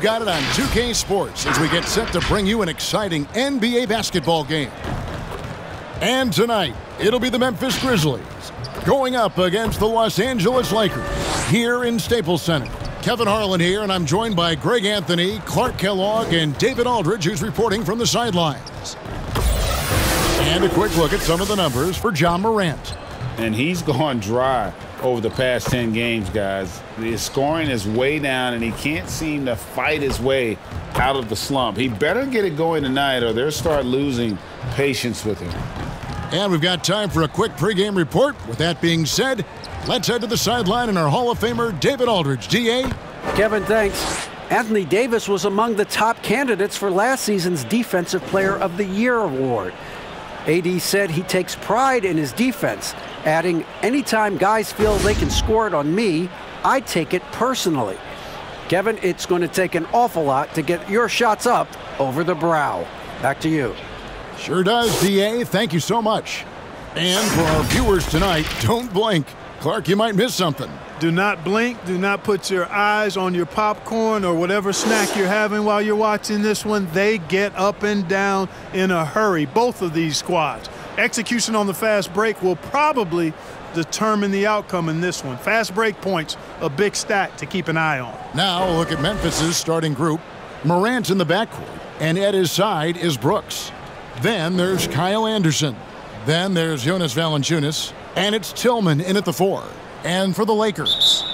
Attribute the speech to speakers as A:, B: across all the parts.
A: Got it on 2K Sports as we get set to bring you an exciting NBA basketball game. And tonight, it'll be the Memphis Grizzlies going up against the Los Angeles Lakers here in Staples Center. Kevin Harlan here, and I'm joined by Greg Anthony, Clark Kellogg, and David Aldridge, who's reporting from the sidelines. And a quick look at some of the numbers for Ja Morant.
B: And he's gone dry over the past 10 games, guys. His scoring is way down, and he can't seem to fight his way out of the slump. He better get it going tonight, or they'll start losing patience with him.
A: And we've got time for a quick pregame report. With that being said, let's head to the sideline and our Hall of Famer, David Aldridge. DA?
C: Kevin, thanks. Anthony Davis was among the top candidates for last season's Defensive Player of the Year award. AD said he takes pride in his defense, adding, Anytime guys feel they can score it on me, I take it personally. Kevin, it's going to take an awful lot to get your shots up over the brow. Back to you.
A: Sure does, DA. Thank you so much. And for our viewers tonight, don't blink. Clark, you might miss something.
D: Do not blink. Do not put your eyes on your popcorn or whatever snack you're having while you're watching this one. They get up and down in a hurry, both of these squads. Execution on the fast break will probably determine the outcome in this one. Fast break points, a big stat to keep an eye on.
A: Now look at Memphis's starting group. Morant's in the backcourt, and at his side is Brooks. Then there's Kyle Anderson. Then there's Jonas Valanciunas. And it's Tillman in at the four. And for the Lakers,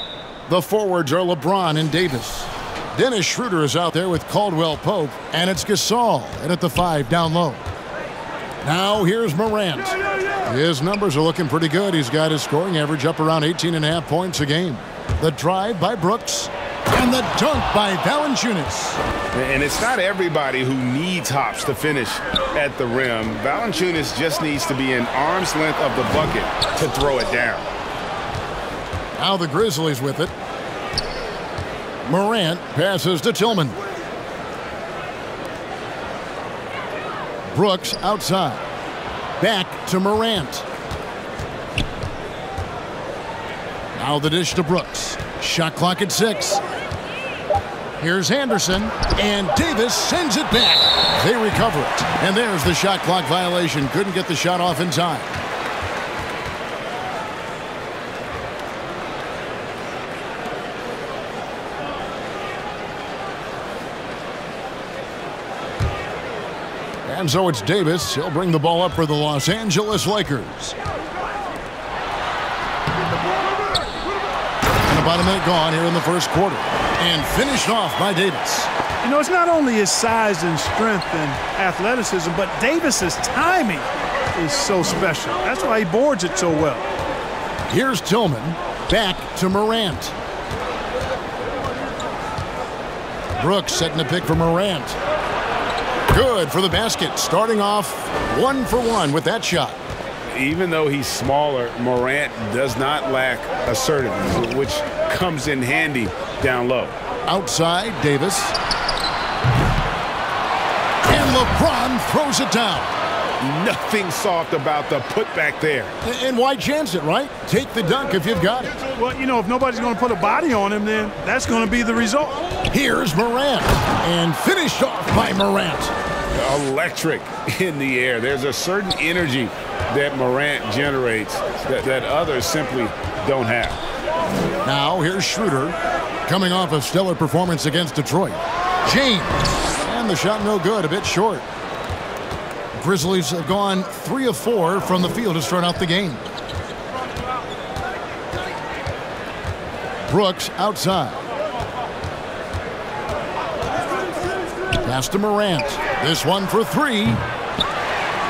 A: the forwards are LeBron and Davis. Dennis Schroeder is out there with Caldwell Pope. And it's Gasol and at the five down low. Now here's Morant. His numbers are looking pretty good. He's got his scoring average up around 18 and a half points a game. The drive by Brooks. And the dunk by Valanciunas.
B: And it's not everybody who needs hops to finish at the rim. Valanciunas just needs to be an arm's length of the bucket to throw it down.
A: Now the Grizzlies with it. Morant passes to Tillman. Brooks outside. Back to Morant. Now the dish to Brooks. Shot clock at six. Here's Anderson, and Davis sends it back. They recover it. And there's the shot clock violation. Couldn't get the shot off in time. And so it's Davis. He'll bring the ball up for the Los Angeles Lakers. And about a minute gone here in the first quarter. And finished off by Davis.
D: You know, it's not only his size and strength and athleticism, but Davis's timing is so special. That's why he boards it so well.
A: Here's Tillman. Back to Morant. Brooks setting the pick for Morant. Good for the basket. Starting off one for one with that shot.
B: Even though he's smaller, Morant does not lack assertiveness, which comes in handy down low.
A: Outside, Davis. And LeBron throws it down.
B: Nothing soft about the putback there.
A: And why chance it, right? Take the dunk if you've got it.
D: Well, you know, if nobody's going to put a body on him, then that's going to be the result.
A: Here's Morant. And finished off by Morant.
B: Electric in the air. There's a certain energy that Morant generates that, that others simply don't have.
A: Now here's Schroeder coming off a stellar performance against Detroit. James. And the shot no good, a bit short. Grizzlies have gone three of four from the field to start out the game. Brooks outside. Pass to Morant. This one for three.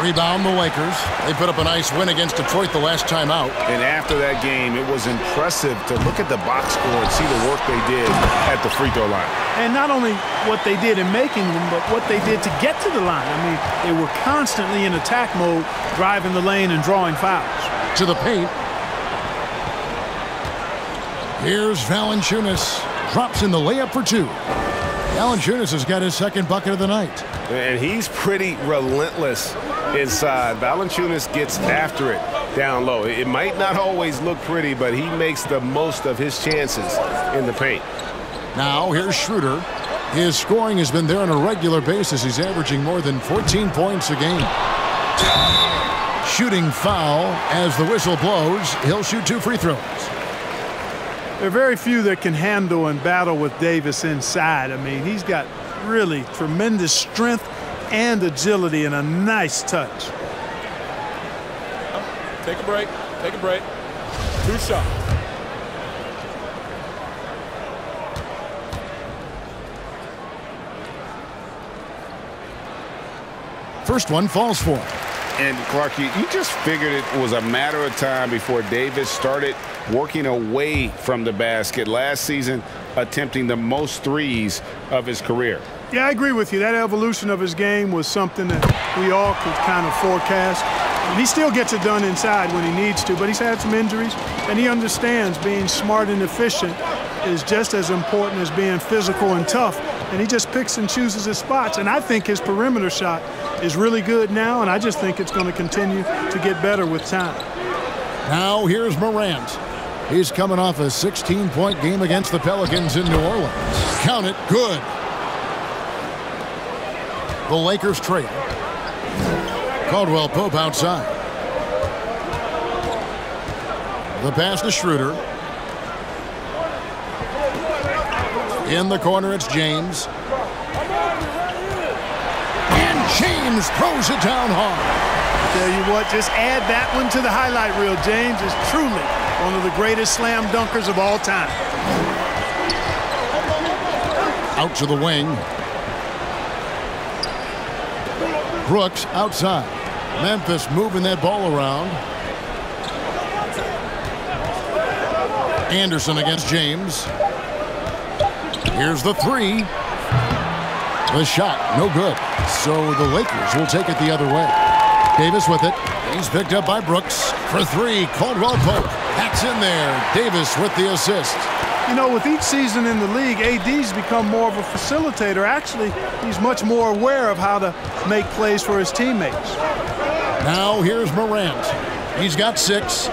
A: Rebound the Lakers. They put up a nice win against Detroit the last time out.
B: And after that game, it was impressive to look at the box score and see the work they did at the free throw line.
D: And not only what they did in making them, but what they did to get to the line. I mean, they were constantly in attack mode, driving the lane and drawing fouls.
A: To the paint. Here's Valanciunas. Drops in the layup for two. Valanciunas has got his second bucket of the night.
B: And he's pretty relentless inside. Uh, Valanciunas gets after it down low. It might not always look pretty, but he makes the most of his chances in the paint.
A: Now here's Schroeder. His scoring has been there on a regular basis. He's averaging more than 14 points a game. Shooting foul as the whistle blows. He'll shoot two free throws.
D: There are very few that can handle and battle with Davis inside. I mean, he's got really tremendous strength and agility and a nice touch.
E: Take a break. Take a break. Two shots.
A: First one falls for him.
B: And Clark, you, you just figured it was a matter of time before Davis started working away from the basket last season, attempting the most threes of his career.
D: Yeah, I agree with you. That evolution of his game was something that we all could kind of forecast. And he still gets it done inside when he needs to, but he's had some injuries, and he understands being smart and efficient is just as important as being physical and tough. And he just picks and chooses his spots. And I think his perimeter shot is really good now, and I just think it's going to continue to get better with time.
A: Now here's Morant. He's coming off a 16-point game against the Pelicans in New Orleans. Count it, good. The Lakers trail. Caldwell Pope outside. The pass to Schroeder. In the corner, it's James. And James throws it down hard.
D: Tell you what, just add that one to the highlight reel. James is truly one of the greatest slam dunkers of all time.
A: Out to the wing. Brooks outside. Memphis moving that ball around. Anderson against James. Here's the three. The shot, no good. So the Lakers will take it the other way. Davis with it. He's picked up by Brooks for three. Caldwell Pope. That's in there. Davis with the assist.
D: You know, with each season in the league, AD's become more of a facilitator. Actually, he's much more aware of how to make plays for his teammates.
A: Now here's Morant. He's got six.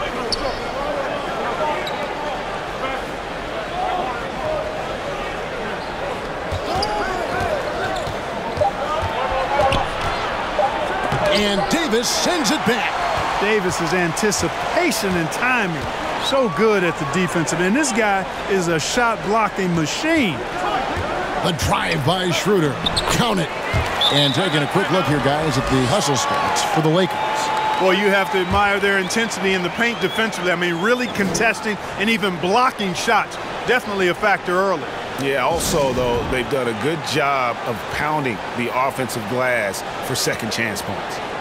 A: And Davis sends it back.
D: Davis's anticipation and timing so good at the defensive end. This guy is a shot blocking machine.
A: The drive by Schroeder. Count it. And taking a quick look here, guys, at the hustle stats for the Lakers.
D: Well, you have to admire their intensity in the paint defensively. I mean, really contesting and even blocking shots. Definitely a factor early.
B: Yeah, also, though, they've done a good job of pounding the offensive glass for second chance points.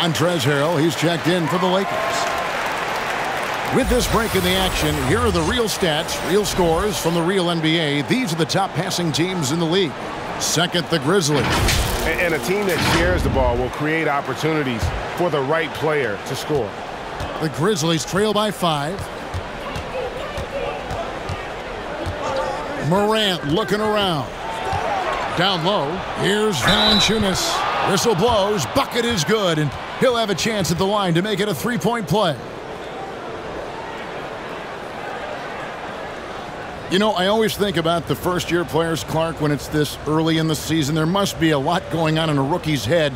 A: Montrezl Harrell, he's checked in for the Lakers. With this break in the action, here are the real stats, real scores from the real NBA. These are the top passing teams in the league. Second, the Grizzlies.
F: And a team that shares the ball will create opportunities for the right player to score.
A: The Grizzlies trail by five. Morant looking around. Down low, here's Valanciunas. Whistle blows, bucket is good, and he'll have a chance at the line to make it a three-point play. You know, I always think about the first-year players, Clark, when it's this early in the season. There must be a lot going on in a rookie's head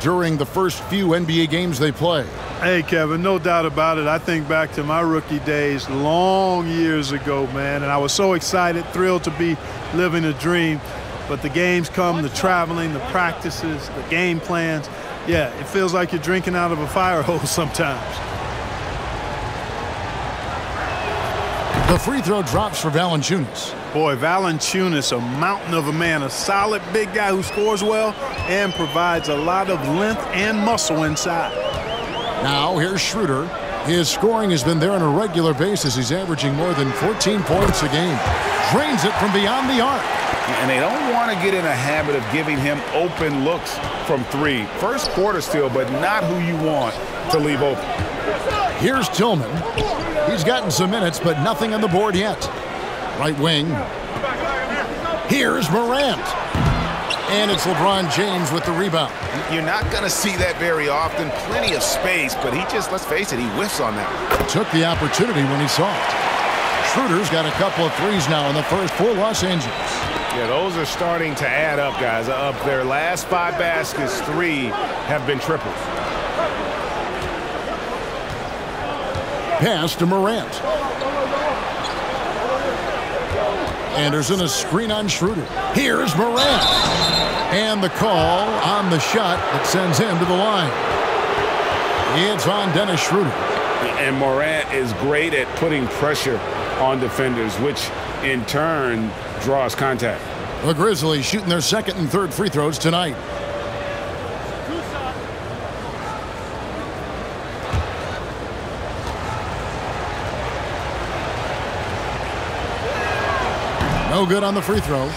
A: during the first few NBA games they play.
D: Hey, Kevin, no doubt about it. I think back to my rookie days long years ago, man, and I was so excited, thrilled to be living a dream. But the games come, the traveling, the practices, the game plans. Yeah, it feels like you're drinking out of a fire hose sometimes.
A: The free throw drops for Valanciunas.
D: Boy, Valanciunas, a mountain of a man, a solid big guy who scores well and provides a lot of length and muscle inside.
A: Now here's Schroeder. His scoring has been there on a regular basis. He's averaging more than 14 points a game. Drains it from beyond the arc.
B: And they don't want to get in a habit of giving him open looks from three. First quarter still, but not who you want to leave open.
A: Here's Tillman. He's gotten some minutes, but nothing on the board yet. Right wing. Here's Morant. And it's LeBron James with the rebound.
B: You're not going to see that very often. Plenty of space, but he just, let's face it, he whiffs on that.
A: Took the opportunity when he saw it. Schroeder's got a couple of threes now in the first for Los Angeles.
F: Yeah, those are starting to add up, guys. Uh, up their last five baskets, three have been triples.
A: Pass to Morant. Anderson a screen on Schroeder. Here's Morant. And the call on the shot that sends him to the line. It's on Dennis Schroeder.
B: And Morant is great at putting pressure on defenders, which in turn draws contact.
A: The Grizzlies shooting their second and third free throws tonight. No good on the free throw.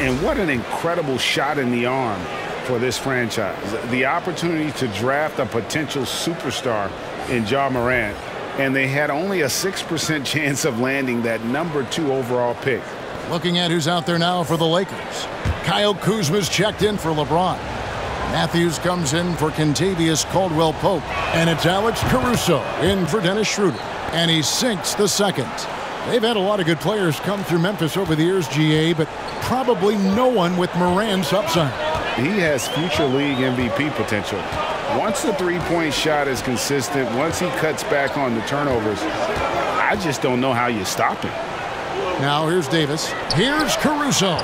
B: And what an incredible shot in the arm for this franchise. The opportunity to draft a potential superstar in Ja Morant, and they had only a 6% chance of landing that number two overall pick.
A: Looking at who's out there now for the Lakers. Kyle Kuzma's checked in for LeBron. Matthews comes in for Kentavious Caldwell Pope. And it's Alex Caruso in for Dennis Schroeder. And he sinks the second. They've had a lot of good players come through Memphis over the years, GA, but probably no one with Morant's upside.
B: He has future league MVP potential. Once the three-point shot is consistent, once he cuts back on the turnovers, I just don't know how you stop him.
A: Now here's Davis. Here's Caruso.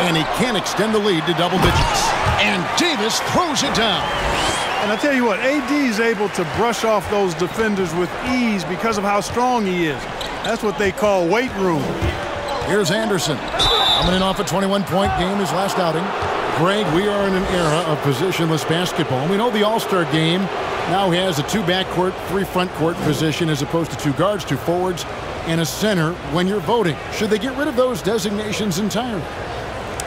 A: And he can't extend the lead to double digits. And Davis throws it down.
D: And I tell you what, AD is able to brush off those defenders with ease because of how strong he is. That's what they call weight room.
A: Here's Anderson. Coming in off a 21-point game his last outing. Greg, we are in an era of positionless basketball. And We know the All-Star game now has a two backcourt, three front court position as opposed to two guards, two forwards, and a center when you're voting. Should they get rid of those designations entirely?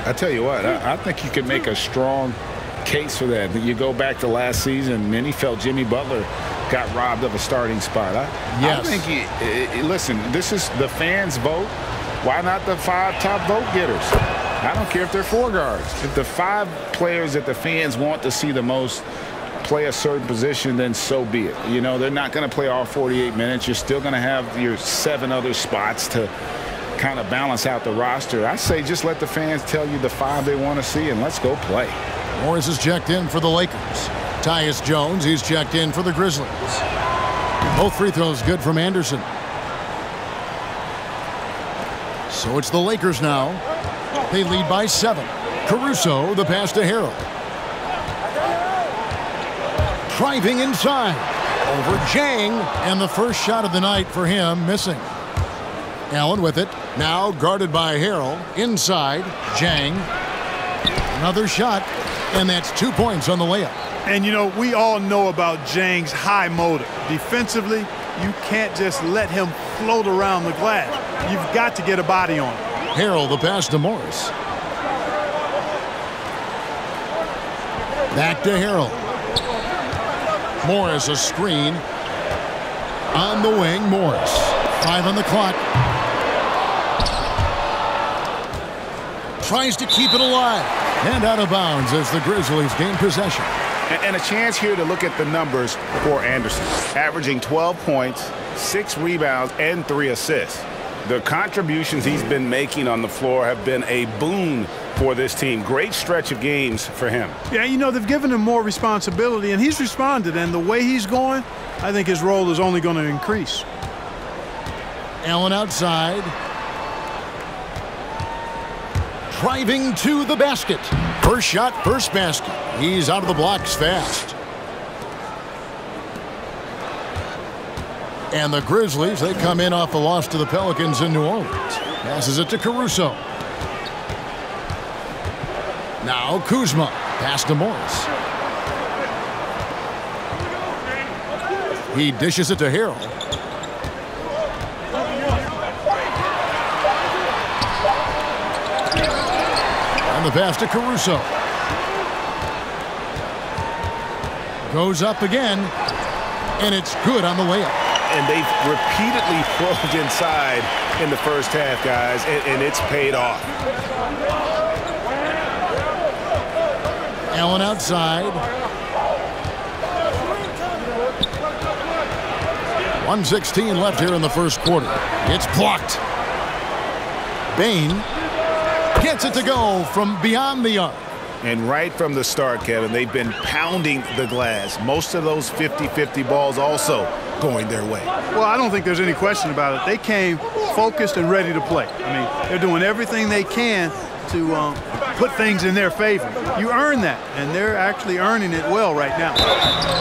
B: I tell you what, I, I think you could make a strong case for that. You go back to last season, many felt Jimmy Butler got robbed of a starting spot. I,
A: yes.
B: I think, he, listen, this is the fans' vote. Why not the five top vote getters? I don't care if they're four guards. If the five players that the fans want to see the most play a certain position, then so be it. You know, they're not going to play all 48 minutes. You're still going to have your seven other spots to kind of balance out the roster. I say just let the fans tell you the five they want to see and let's go play.
A: Morris is checked in for the Lakers. Tyus Jones, he's checked in for the Grizzlies. Both free throws good from Anderson. So it's the Lakers now. They lead by seven. Caruso, the pass to Harrell. Driving inside. Over Dieng. And the first shot of the night for him, missing. Allen with it. Now guarded by Harrell. Inside. Dieng. Another shot. And that's two points on the layup.
D: And, you know, we all know about Dieng's high motor. Defensively, you can't just let him float around the glass. You've got to get a body on him.
A: Harrell, the pass to Morris. Back to Harrell. Morris, a screen. On the wing, Morris. Five on the clock. Tries to keep it alive. And out of bounds as the Grizzlies gain possession.
B: And a chance here to look at the numbers for Anderson. Averaging 12 points, six rebounds, and three assists. The contributions he's been making on the floor have been a boon for this team. Great stretch of games for him.
D: Yeah, you know, they've given him more responsibility, and he's responded. And the way he's going, I think his role is only going to increase.
A: Allen outside. Driving to the basket. First shot, first basket. He's out of the blocks fast. And the Grizzlies, they come in off a loss to the Pelicans in New Orleans. Passes it to Caruso. Now Kuzma. Pass to Morris. He dishes it to Harrell. And the pass to Caruso. Goes up again, and it's good on the layup.
F: And they've repeatedly probed inside in the first half, guys, and, and it's paid off.
A: Allen outside. 116 left here in the first quarter. It's blocked. Bane gets it to go from beyond the arc.
F: And right from the start, Kevin, they've been pounding the glass. Most of those 50-50 balls also going their way.
D: Well, I don't think there's any question about it. They came focused and ready to play. I mean, they're doing everything they can to um, put things in their favor. You earn that, and they're actually earning it well right now.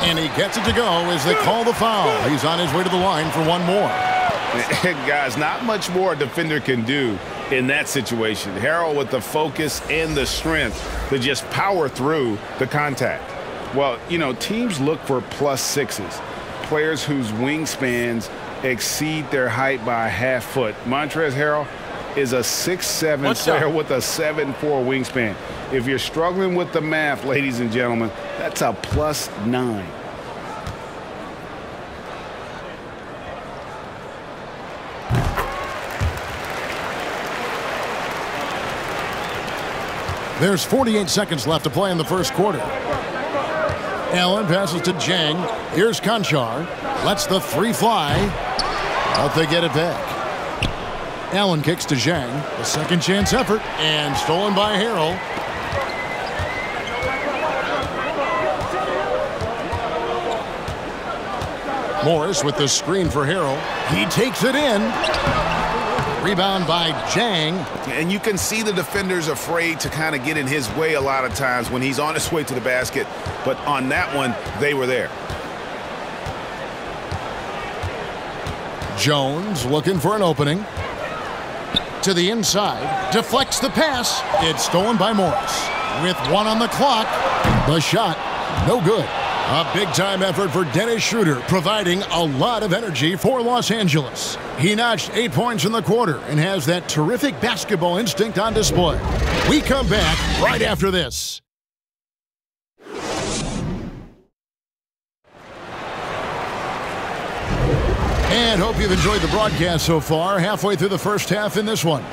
A: And he gets it to go as they call the foul. He's on his way to the line for one more.
F: Guys, not much more a defender can do in that situation. Harrell with the focus and the strength to just power through the contact.
B: Well, you know, teams look for plus sixes, players whose wingspans exceed their height by a half foot. Montrezl Harrell is a six-seven player with a seven-four wingspan. If you're struggling with the math, ladies and gentlemen, that's a plus nine.
A: There's 48 seconds left to play in the first quarter. Allen passes to Dieng. Here's Konchar. Lets the three fly. But they get it back. Allen kicks to Dieng. A second chance effort. And stolen by Harrell. Morris with the screen for Harrell. He takes it in. Rebound by Dieng.
F: And you can see the defenders afraid to kind of get in his way a lot of times when he's on his way to the basket. But on that one, they were there.
A: Jones looking for an opening. To the inside. Deflects the pass. It's stolen by Morris. With one on the clock. The shot. No good. A big-time effort for Dennis Schroeder, providing a lot of energy for Los Angeles. He notched eight points in the quarter and has that terrific basketball instinct on display. We come back right after this. And hope you've enjoyed the broadcast so far. Halfway through the first half in this one.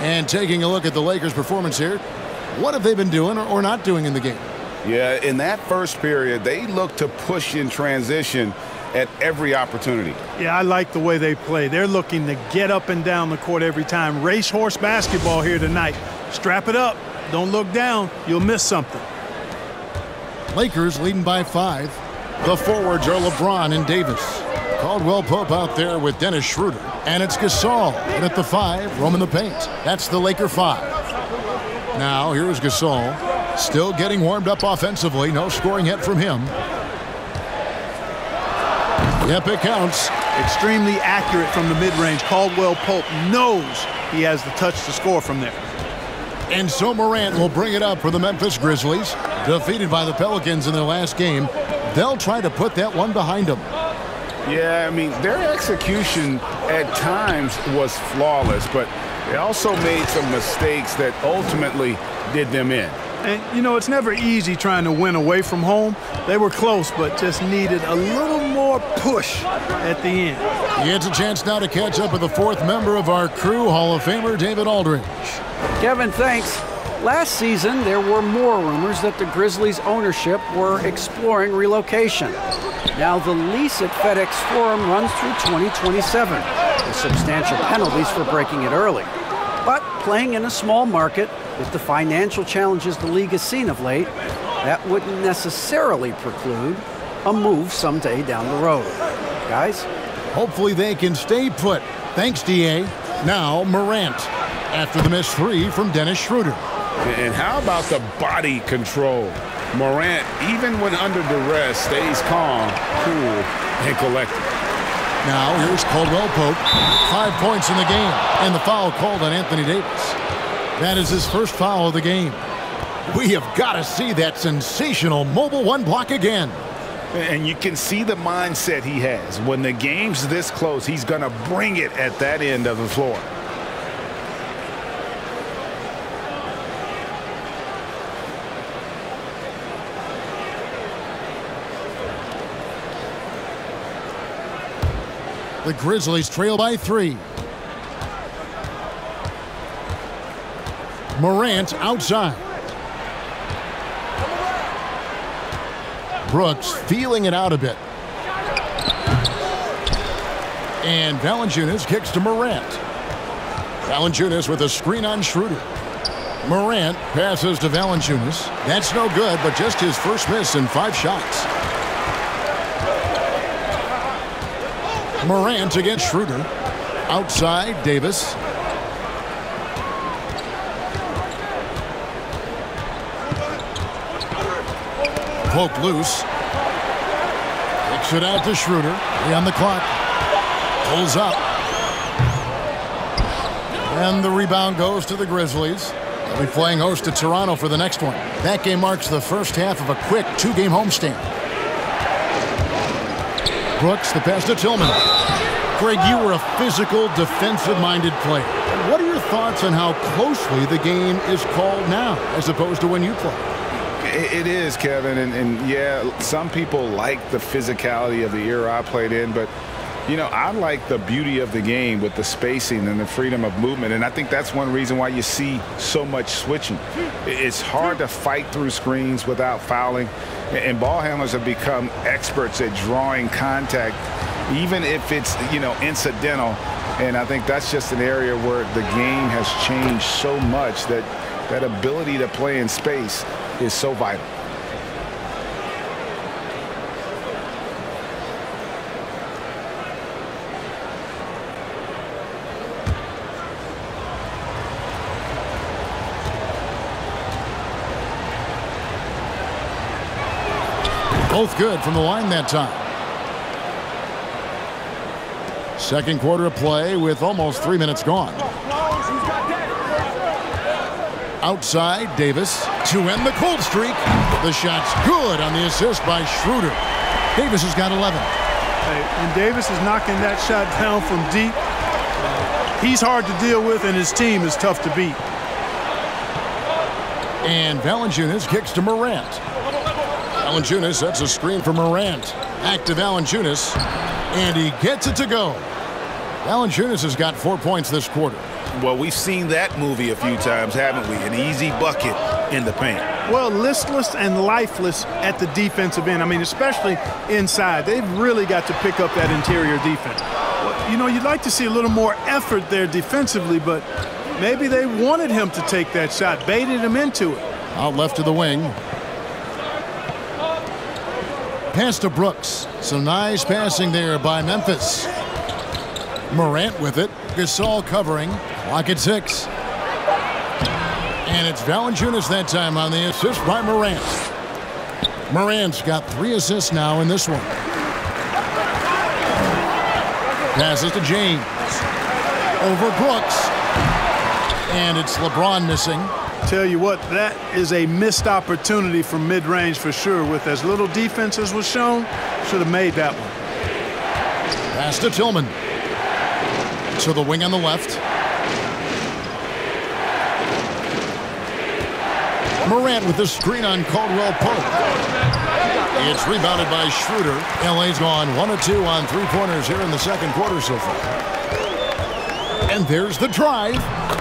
A: And taking a look at the Lakers' performance here, what have they been doing or not doing in the game?
B: Yeah, in that first period, they looked to push in transition at every opportunity.
D: Yeah, I like the way they play. They're looking to get up and down the court every time. Racehorse basketball here tonight. Strap it up. Don't look down. You'll miss something.
A: Lakers leading by five. The forwards are LeBron and Davis. Caldwell Pope out there with Dennis Schroeder. And it's Gasol in at the five, roaming the paint. That's the Laker five. Now, here's Gasol. Still getting warmed up offensively. No scoring yet from him. Yep, it counts.
D: Extremely accurate from the mid-range. Caldwell Pope knows he has the touch to score from there.
A: And so Morant will bring it up for the Memphis Grizzlies. Defeated by the Pelicans in their last game. They'll try to put that one behind them.
B: Yeah, I mean, their execution at times was flawless, but they also made some mistakes that ultimately did them in.
D: And, you know, it's never easy trying to win away from home. They were close, but just needed a little more push at the end.
A: He gets a chance now to catch up with the fourth member of our crew, Hall of Famer David Aldridge.
C: Kevin, thanks. Last season, there were more rumors that the Grizzlies' ownership were exploring relocation. Now, the lease at FedEx Forum runs through 2027, with substantial penalties for breaking it early. But playing in a small market, with the financial challenges the league has seen of late, that wouldn't necessarily preclude a move someday down the road. Guys?
A: Hopefully they can stay put. Thanks, DA. Now, Morant. After the missed three from Dennis Schroeder.
B: And how about the body control? Morant, even when under duress, stays calm, cool, and collected.
A: Now here's Caldwell Pope. Five points in the game. And the foul called on Anthony Davis. That is his first foul of the game. We have got to see that sensational mobile one block again.
B: And you can see the mindset he has. When the game's this close, he's going to bring it at that end of the floor.
A: The Grizzlies trail by three. Morant outside. Brooks feeling it out a bit. And Valanciunas kicks to Morant. Valanciunas with a screen on Schroeder. Morant passes to Valanciunas. That's no good, but just his first miss in five shots. Morant against Schroeder. Outside, Davis. Poke loose. Kicks it out to Schroeder. On the clock. Pulls up. And the rebound goes to the Grizzlies. They'll be playing host to Toronto for the next one. That game marks the first half of a quick two-game homestand. Brooks, the pass to Tillman. Greg, you were a physical, defensive-minded player. What are your thoughts on how closely the game is called now as opposed to when you played?
B: It is, Kevin, and, and, yeah, some people like the physicality of the era I played in, but you know, I like the beauty of the game with the spacing and the freedom of movement, and I think that's one reason why you see so much switching. It's hard to fight through screens without fouling, and ball handlers have become experts at drawing contact, even if it's, you know, incidental, and I think that's just an area where the game has changed so much that that ability to play in space is so vital.
A: Both good from the line that time. Second quarter of play with almost three minutes gone. Outside, Davis to end the cold streak. The shot's good on the assist by Schroeder. Davis has got 11.
D: Hey, and Davis is knocking that shot down from deep. He's hard to deal with, and his team is tough to beat.
A: And Valanciunas kicks to Morant. Valanciunas sets a screen for Morant. Back to Valanciunas, and he gets it to go. Valanciunas has got four points this quarter.
B: Well, we've seen that movie a few times, haven't we? An easy bucket in the paint.
D: Well, listless and lifeless at the defensive end. I mean, especially inside. They've really got to pick up that interior defense. You know, you'd like to see a little more effort there defensively, but maybe they wanted him to take that shot, baited him into it.
A: Out left to the wing. Pass to Brooks. Some nice passing there by Memphis. Morant with it. Gasol covering. Lock at six. And it's Valanciunas that time on the assist by Morant. Morant's got three assists now in this one. Passes to James. Over Brooks. And it's LeBron missing.
D: Tell you what, that is a missed opportunity from mid-range for sure. With as little defense as was shown, should have made that one.
A: Pass to Tillman. To the wing on the left. Morant with the screen on Caldwell Pope. It's rebounded by Schroeder. LA's gone one or two on three pointers here in the second quarter so far. And there's the drive.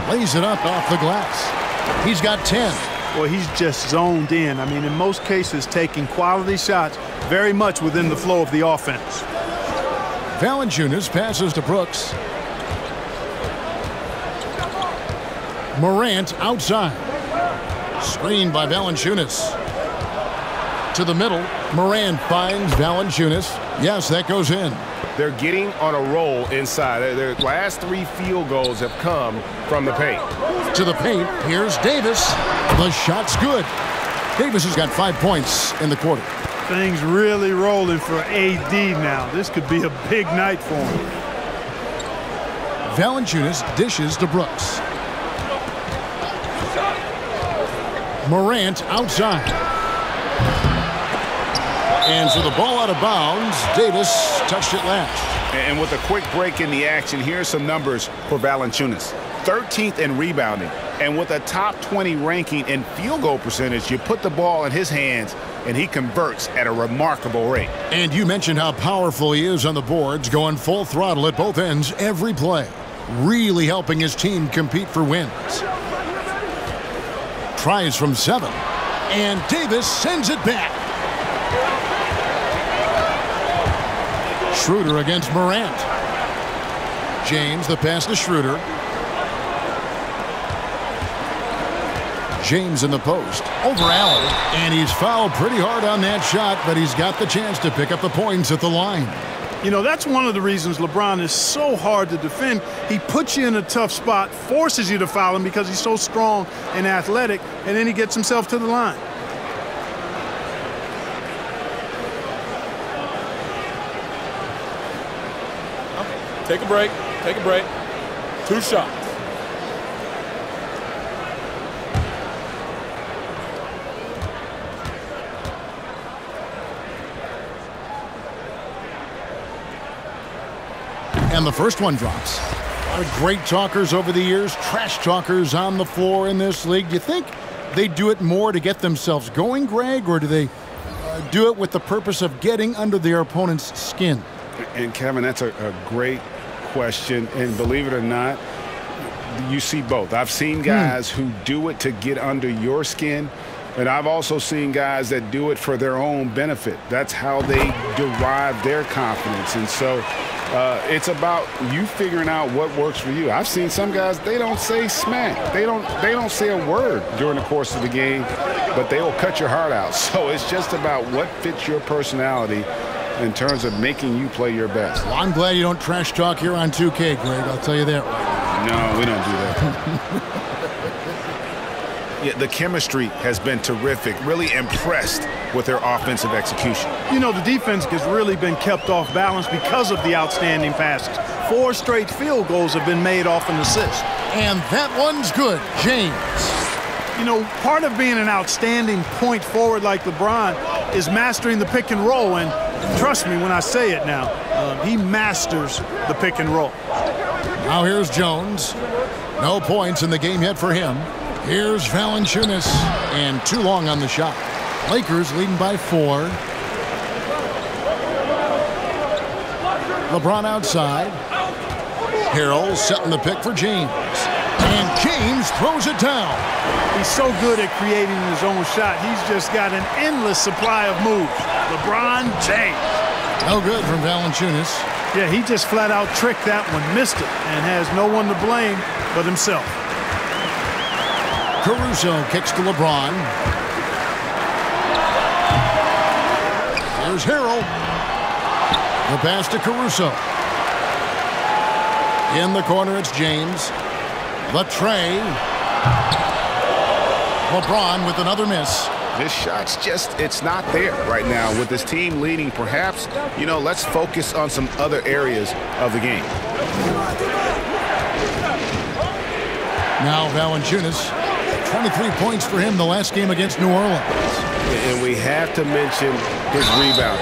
A: Lays it up off the glass. He's got 10.
D: Well, he's just zoned in. I mean, in most cases, taking quality shots very much within the flow of the offense.
A: Valanciunas passes to Brooks. Morant outside. Screened by Valanciunas. To the middle. Morant finds Valanciunas. Yes, that goes in.
B: They're getting on a roll inside. Their last three field goals have come from the paint.
A: To the paint. Here's Davis. The shot's good. Davis has got five points in the quarter.
D: Things really rolling for AD now. This could be a big night for him.
A: Valanciunas dishes to Brooks. Morant outside. And so the ball out of bounds. Davis touched it last.
B: And with a quick break in the action, here's some numbers for Valanciunas. 13th in rebounding. And with a top 20 ranking in field goal percentage, you put the ball in his hands and he converts at a remarkable rate.
A: And you mentioned how powerful he is on the boards, going full throttle at both ends every play. Really helping his team compete for wins. Tries from seven. And Davis sends it back. Schroeder against Morant. James, the pass to Schroeder. James in the post. Over Allen. And he's fouled pretty hard on that shot, but he's got the chance to pick up the points at the line.
D: You know, that's one of the reasons LeBron is so hard to defend. He puts you in a tough spot, forces you to foul him because he's so strong and athletic, and then he gets himself to the line.
E: Take a break. Take a break. Two shots.
A: And the first one drops. A lot of great talkers over the years, trash talkers on the floor in this league. Do you think they do it more to get themselves going, Greg, or do they uh, do it with the purpose of getting under their opponent's skin?
B: And Kevin, that's a, a great question. And believe it or not, you see both. I've seen guys who do it to get under your skin, and I've also seen guys that do it for their own benefit. That's how they derive their confidence. And so uh, it's about you figuring out what works for you. I've seen some guys they don't say smack. They don't they don't say a word during the course of the game, but they will cut your heart out. So it's just about what fits your personality in terms of making you play your best.
A: Well, I'm glad you don't trash talk here on 2K, Greg. I'll tell you that
B: No, we don't do that. yeah, the chemistry has been terrific. Really impressed with their offensive execution.
D: You know, the defense has really been kept off balance because of the outstanding passes. Four straight field goals have been made off an assist.
A: And that one's good. James.
D: You know, part of being an outstanding point forward like LeBron is mastering the pick and roll. And trust me when I say it now, um, he masters the pick and roll.
A: Now here's Jones. No points in the game yet for him. Here's Valanciunas. And too long on the shot. Lakers leading by four. LeBron outside. Harrell setting the pick for James. And James throws it down.
D: He's so good at creating his own shot. He's just got an endless supply of moves. LeBron James.
A: No good from Valanciunas.
D: Yeah, he just flat out tricked that one, missed it, and has no one to blame but himself.
A: Caruso kicks to LeBron. There's Harrell. The pass to Caruso. In the corner, it's James. The tray. LeBron with another miss.
B: This shot's just, it's not there right now. With this team leading, perhaps, you know, let's focus on some other areas of the game.
A: Now Valanciunas. 23 points for him the last game against New Orleans.
B: And we have to mention his rebound.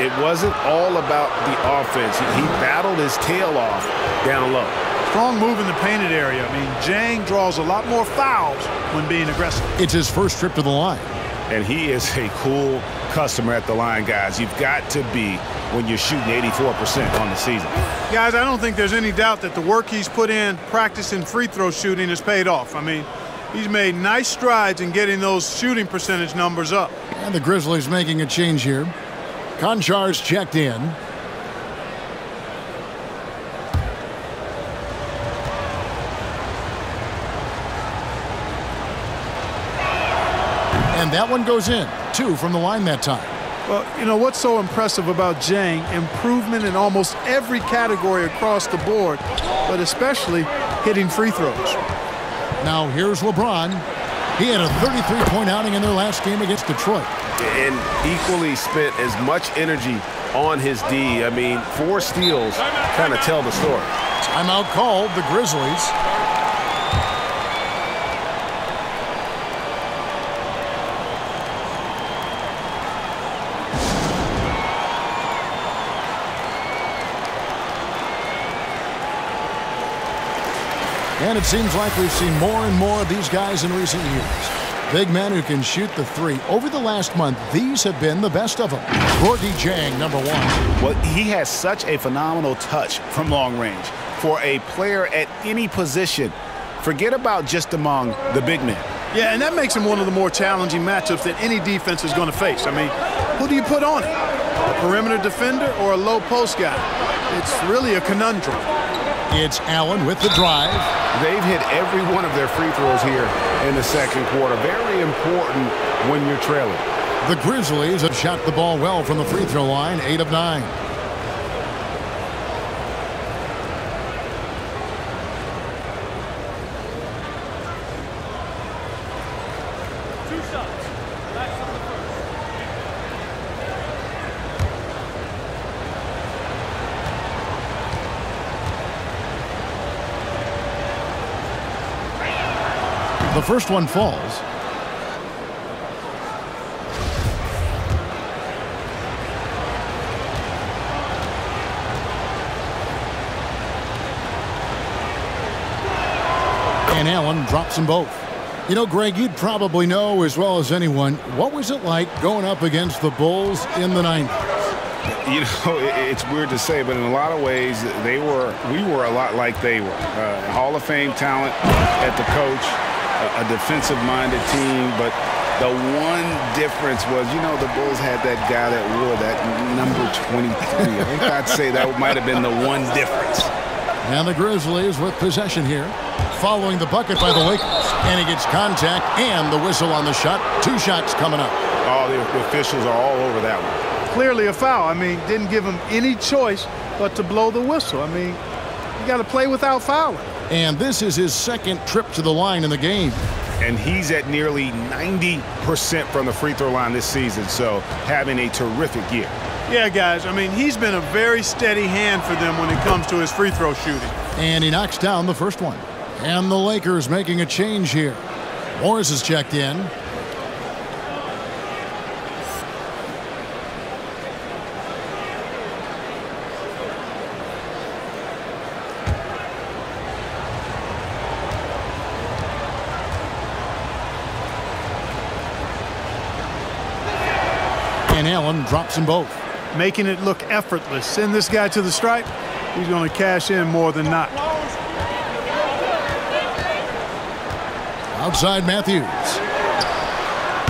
B: It wasn't all about the offense. He battled his tail off down low.
D: Strong move in the painted area. I mean, Dieng draws a lot more fouls when being aggressive.
A: It's his first trip to the line.
B: And he is a cool customer at the line, guys. You've got to be when you're shooting 84% on the season.
D: Guys, I don't think there's any doubt that the work he's put in practicing free throw shooting has paid off. I mean, he's made nice strides in getting those shooting percentage numbers up.
A: And the Grizzlies making a change here. Konchar's checked in. And that one goes in. Two from the line that time.
D: Well, you know, what's so impressive about Dieng? Improvement in almost every category across the board, but especially hitting free throws.
A: Now here's LeBron. He had a 33-point outing in their last game against Detroit.
G: And equally spent as much energy on his D. I mean, four steals kind of tell the story.
A: Timeout called the Grizzlies. And it seems like we've seen more and more of these guys in recent years. Big men who can shoot the three. Over the last month, these have been the best of them. Gorgui Dieng, number one.
B: Well, he has such a phenomenal touch from long range. For a player at any position, forget about just among the big men.
D: Yeah, and that makes him one of the more challenging matchups that any defense is going to face. I mean, who do you put on it? A perimeter defender or a low post guy? It's really a conundrum.
A: It's Allen with the drive.
G: They've hit every one of their free throws here in the second quarter. Very important when you're trailing.
A: The Grizzlies have shot the ball well from the free throw line, 8 of 9. First one falls. And Allen drops them both. You know, Greg, you'd probably know as well as anyone, what was it like going up against the Bulls in the 90s?
F: You know, it's weird to say, but in a lot of ways, they were we were a lot like they were. Uh, Hall of Fame talent at the coach, a, a defensive-minded team, but the one difference was, you know, the Bulls had that guy that wore that number 23. I think I'd say that might have been the one difference.
A: And the Grizzlies with possession here, following the bucket by the Lakers. And he gets contact and the whistle on the shot. Two shots coming up.
F: All the, the officials are all over that one.
D: Clearly a foul. I mean, didn't give him any choice but to blow the whistle. I mean, you got to play without fouling.
A: And this is his second trip to the line in the game.
F: And he's at nearly 90% from the free throw line this season, so having a terrific year.
D: Yeah, guys, I mean, he's been a very steady hand for them when it comes to his free throw shooting.
A: And he knocks down the first one. And the Lakers making a change here. Morris is checked in. And Allen drops them both.
D: Making it look effortless. Send this guy to the stripe, he's going to cash in more than not.
A: Outside Matthews.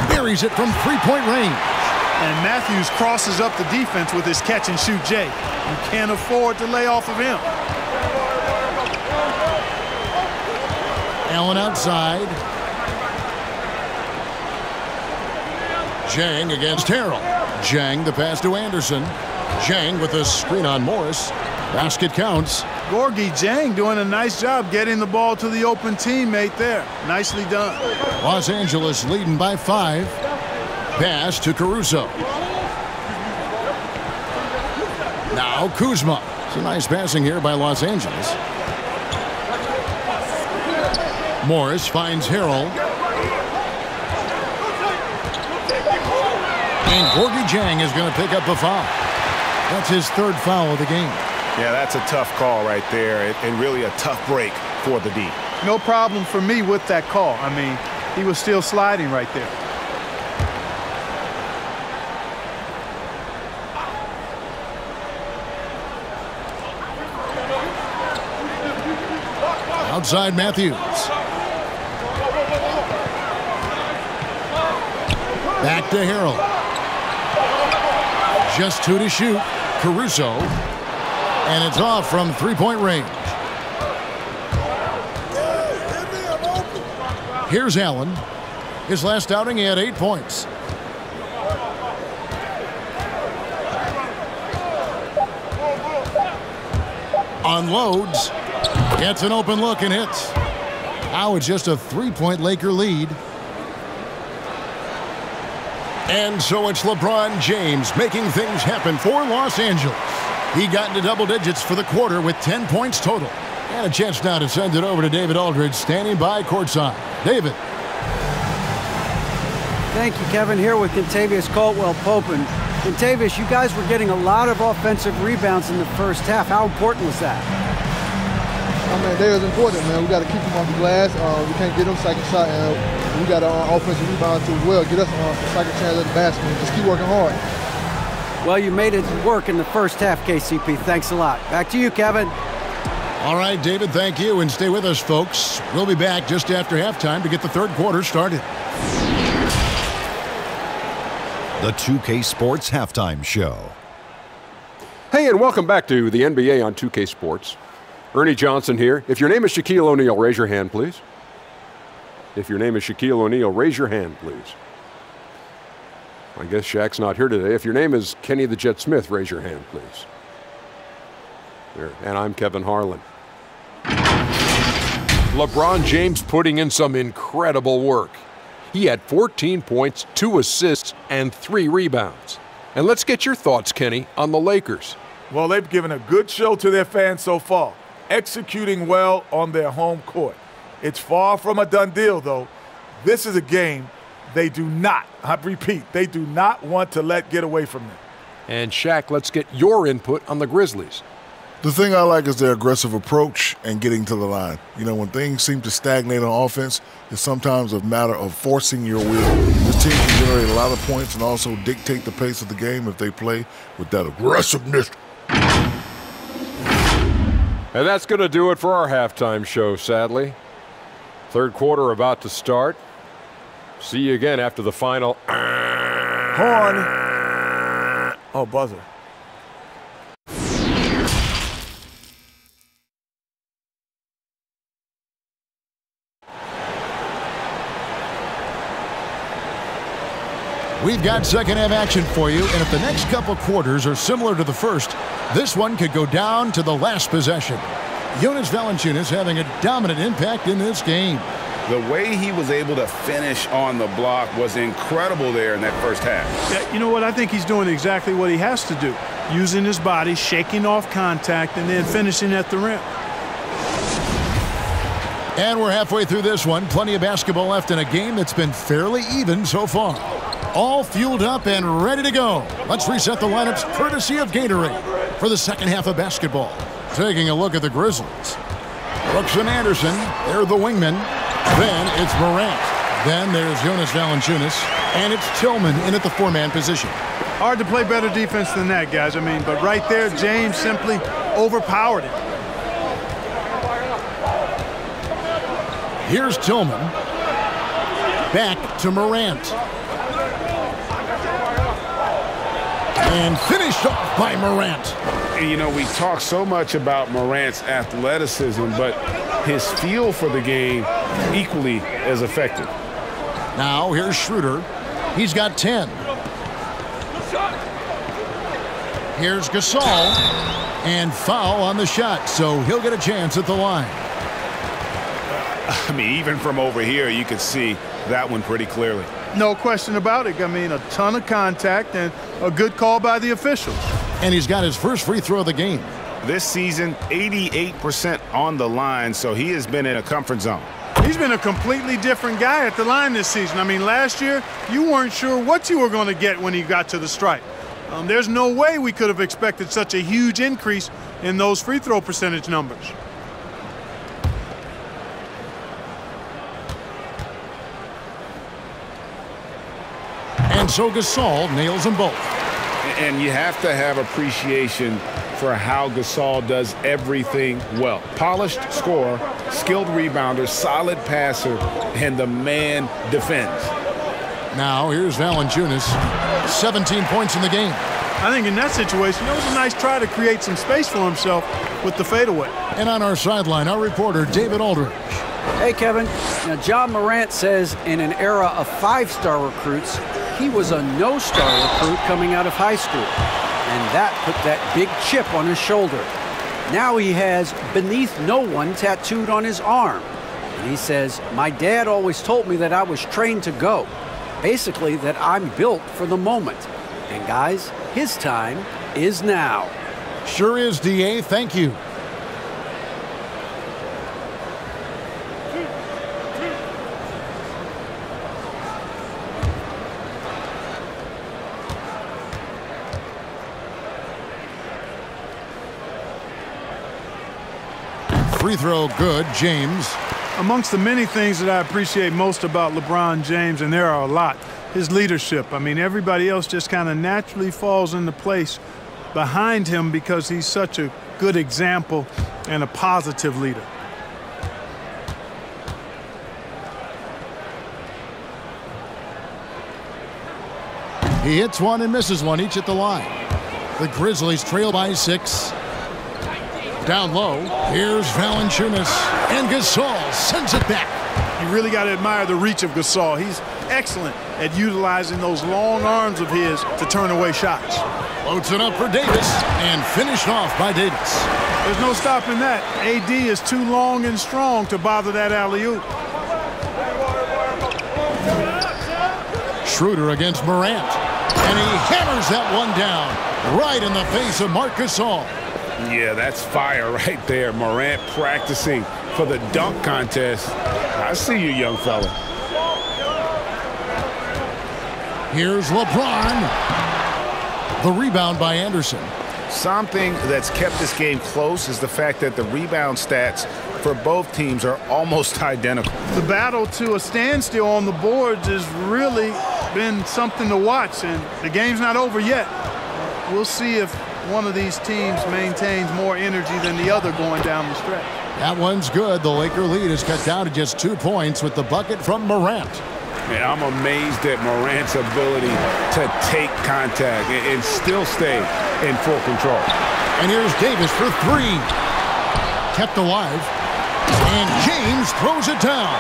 A: Buries it from three-point range.
D: And Matthews crosses up the defense with his catch and shoot Jay. You can't afford to lay off of him.
A: Allen outside. Dieng against Harrell. Dieng the pass to Anderson. Dieng with a screen on Morris. Basket counts.
D: Gorgui Dieng doing a nice job getting the ball to the open teammate there. Nicely done.
A: Los Angeles leading by five. Pass to Caruso. Now Kuzma. It's a nice passing here by Los Angeles. Morris finds Harrell. And Gorgui Dieng is going to pick up a foul. That's his third foul of the game.
F: Yeah, that's a tough call right there, and really a tough break for the D.
D: No problem for me with that call. I mean, he was still sliding right there.
A: Outside Matthews. Back to Harrell. Just two to shoot. Caruso. And it's off from three-point range. Here's Allen. His last outing, he had eight points. Unloads. Gets an open look and hits. Now it's just a three-point Laker lead. And so it's LeBron James making things happen for Los Angeles. He got into double digits for the quarter with 10 points total. And a chance now to send it over to David Aldridge standing by courtside. David.
C: Thank you, Kevin. Here with Kentavious Caldwell Pope. And Kentavious, you guys were getting a lot of offensive rebounds in the first half. How important was that?
H: I mean, they was important, man. We got to keep them off the glass. Uh, we can't get them second shot, and we got an uh, offensive rebound too well. Get us uh, a second chance at the basket just keep working hard.
C: Well, you made it work in the first half, KCP. Thanks a lot. Back to you, Kevin.
A: All right, David, thank you. And stay with us, folks. We'll be back just after halftime to get the third quarter started.
I: The 2K Sports Halftime Show.
J: Hey, and welcome back to the NBA on 2K Sports. Ernie Johnson here. If your name is Shaquille O'Neal, raise your hand, please. If your name is Shaquille O'Neal, raise your hand, please. I guess Shaq's not here today. If your name is Kenny the Jet Smith, raise your hand, please. There. And I'm Kevin Harlan. LeBron James putting in some incredible work. He had 14 points, two assists, and three rebounds. And let's get your thoughts, Kenny, on the Lakers.
K: Well, they've given a good show to their fans so far, executing well on their home court. It's far from a done deal, though. This is a game they do not, I repeat, they do not want to let get away from them.
J: And Shaq, let's get your input on the Grizzlies.
L: The thing I like is their aggressive approach and getting to the line. You know, when things seem to stagnate on offense, it's sometimes a matter of forcing your will. This team can generate a lot of points and also dictate the pace of the game if they play with that aggressiveness.
J: And that's going to do it for our halftime show, sadly. Third quarter about to start. See you again after the final.
K: Horn. Oh, buzzer.
A: We've got second half action for you, and if the next couple quarters are similar to the first, this one could go down to the last possession. Jonas Valanciunas having a dominant impact in this game.
F: The way he was able to finish on the block was incredible there in that first half.
D: Yeah, you know what? I think he's doing exactly what he has to do. Using his body, shaking off contact, and then finishing at the rim.
A: And we're halfway through this one. Plenty of basketball left in a game that's been fairly even so far. All fueled up and ready to go. Let's reset the lineups courtesy of Gatorade for the second half of basketball. Taking a look at the Grizzlies. Brooks and Anderson, they're the wingmen. Then it's Morant. Then there's Jonas Valanciunas. And it's Tillman in at the four-man position.
D: Hard to play better defense than that, guys. I mean, but right there, James simply overpowered it.
A: Here's Tillman. Back to Morant. And finished off by Morant.
B: You know, we talk so much about Morant's athleticism, but his feel for the game equally as effective.
A: Now here's Schroeder. He's got 10. Here's Gasol. And foul on the shot, so he'll get a chance at the line.
F: I mean, even from over here, you could see that one pretty clearly.
D: No question about it. I mean, a ton of contact and a good call by the officials.
A: And he's got his first free throw of the game.
F: This season, 88% on the line, so he has been in a comfort zone.
D: He's been a completely different guy at the line this season. I mean, last year, you weren't sure what you were going to get when he got to the stripe. Um, there's no way we could have expected such a huge increase in those free throw percentage numbers.
A: And so Gasol nails them both.
B: And you have to have appreciation for how Gasol does everything well. Polished scorer, skilled rebounder, solid passer, and the man defends.
A: Now here's Valanciunas. 17 points in the game.
D: I think in that situation, it was a nice try to create some space for himself with the fadeaway.
A: And on our sideline, our reporter, David Aldridge.
C: Hey, Kevin. Now, Ja Morant says in an era of five-star recruits, he was a no-star recruit coming out of high school. And that put that big chip on his shoulder. Now he has beneath no one tattooed on his arm. And he says, my dad always told me that I was trained to go. Basically, that I'm built for the moment. And guys, his time is now.
A: Sure is, DA. Thank you. Free throw good, James.
D: Amongst the many things that I appreciate most about LeBron James, and there are a lot, his leadership. I mean, everybody else just kind of naturally falls into place behind him because he's such a good example and a positive leader.
A: He hits one and misses one, each at the line. The Grizzlies trail by six. Down low, here's Valanciunas, and Gasol sends it back.
D: You really got to admire the reach of Gasol. He's excellent at utilizing those long arms of his to turn away shots.
A: Floats it up for Davis, and finished off by Davis.
D: There's no stopping that. AD is too long and strong to bother that alley-oop.
A: Schroeder against Morant, and he hammers that one down right in the face of Marc Gasol.
B: Yeah, that's fire right there. Morant practicing for the dunk contest. I see you, young fella.
A: Here's LeBron. The rebound by Anderson.
F: Something that's kept this game close is the fact that the rebound stats for both teams are almost identical.
D: The battle to a standstill on the boards has really been something to watch, and the game's not over yet. We'll see if one of these teams maintains more energy than the other going down the stretch.
A: That one's good. The Laker lead is cut down to just two points with the bucket from Morant.
B: Man, I'm amazed at Morant's ability to take contact and still stay in full control.
A: And here's Davis for three. Kept alive. And James throws it down.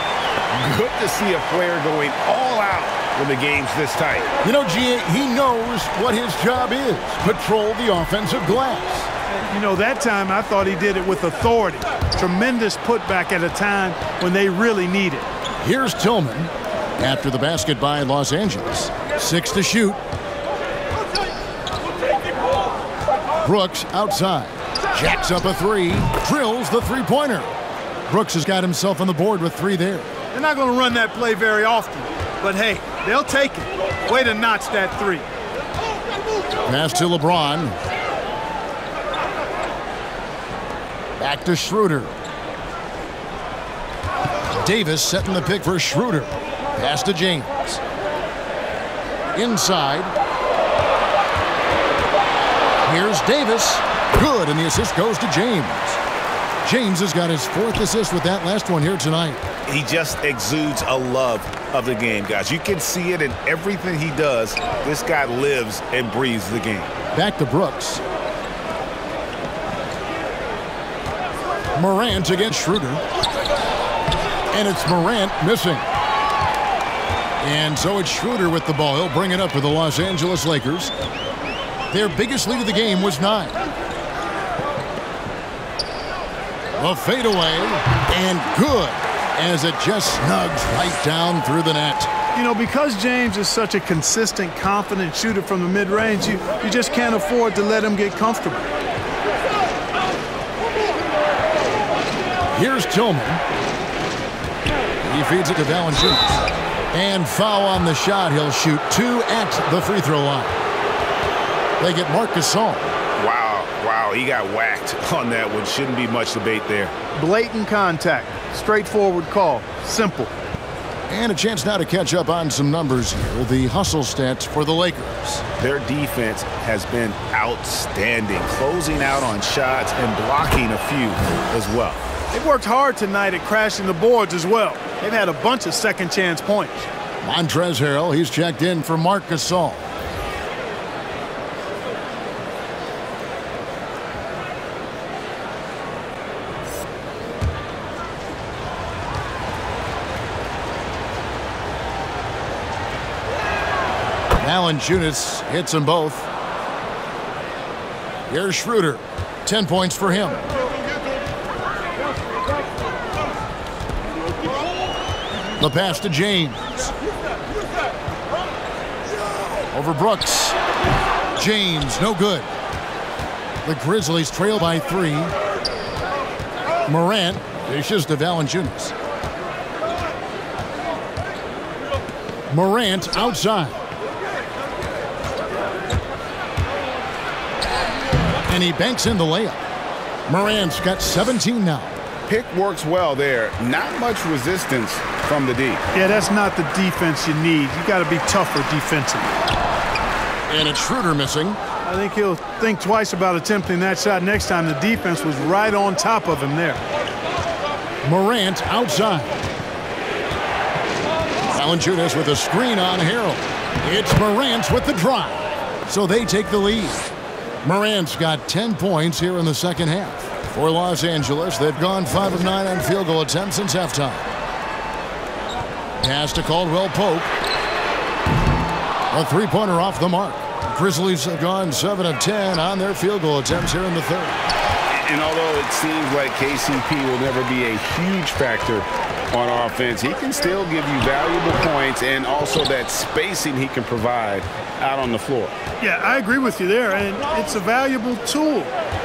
B: Good to see a player going all out when the game's this tight.
A: You know, G.A., he knows what his job is. Patrol the offensive glass.
D: You know, that time I thought he did it with authority. Tremendous putback at a time when they really need it.
A: Here's Tillman after the basket by Los Angeles. Six to shoot. Brooks outside. Jacks up a three. Drills the three-pointer. Brooks has got himself on the board with three there.
D: They're not going to run that play very often. But hey, they'll take it. Way to notch that three.
A: Pass to LeBron. Back to Schroeder. Davis setting the pick for Schroeder. Pass to James. Inside. Here's Davis. Good, and the assist goes to James. James has got his fourth assist with that last one here tonight.
F: He just exudes a love of the game, guys. You can see it in everything he does. This guy lives and breathes the game.
A: Back to Brooks. Morant against Schroeder. And it's Morant missing. And so it's Schroeder with the ball. He'll bring it up for the Los Angeles Lakers. Their biggest lead of the game was nine. A fadeaway, and good, as it just snugs right down through the net.
D: You know, because James is such a consistent, confident shooter from the mid-range, you, you just can't afford to let him get comfortable.
A: Here's Tillman. He feeds it to Valanciunas. And foul on the shot. He'll shoot two at the free throw line. They get Marc Gasol.
F: Wow, wow, he got whacked on that one. Shouldn't be much debate there.
D: Blatant contact. Straightforward call. Simple.
A: And a chance now to catch up on some numbers here. The hustle stats for the Lakers.
F: Their defense has been outstanding, closing out on shots and blocking a few as well.
D: They've worked hard tonight at crashing the boards as well. They've had a bunch of second chance points.
A: Montrezl Harrell, he's checked in for Marc Gasol. Valanciunas hits them both. Here's Schroeder. 10 points for him. The pass to James. Over Brooks. James, no good. The Grizzlies trail by three. Morant dishes to Valanciunas. Morant outside. And he banks in the layup. Morant's got 17 now.
F: Pick works well there. Not much resistance from the D.
D: Yeah, that's not the defense you need. You got to be tougher defensively.
A: And it's Schroeder missing.
D: I think he'll think twice about attempting that shot next time. The defense was right on top of him there.
A: Morant outside. Valanciunas with a screen on Harrell. It's Morant with the drive. So they take the lead. Morant's got 10 points here in the second half. For Los Angeles, they've gone 5 of 9 on field goal attempts since halftime. Pass to Caldwell Pope. A three-pointer off the mark. Grizzlies have gone 7 of 10 on their field goal attempts here in the third.
F: And although it seems like KCP will never be a huge factor on offense, he can still give you valuable points and also that spacing he can provide out on the floor.
D: Yeah, I agree with you there. And it's a valuable tool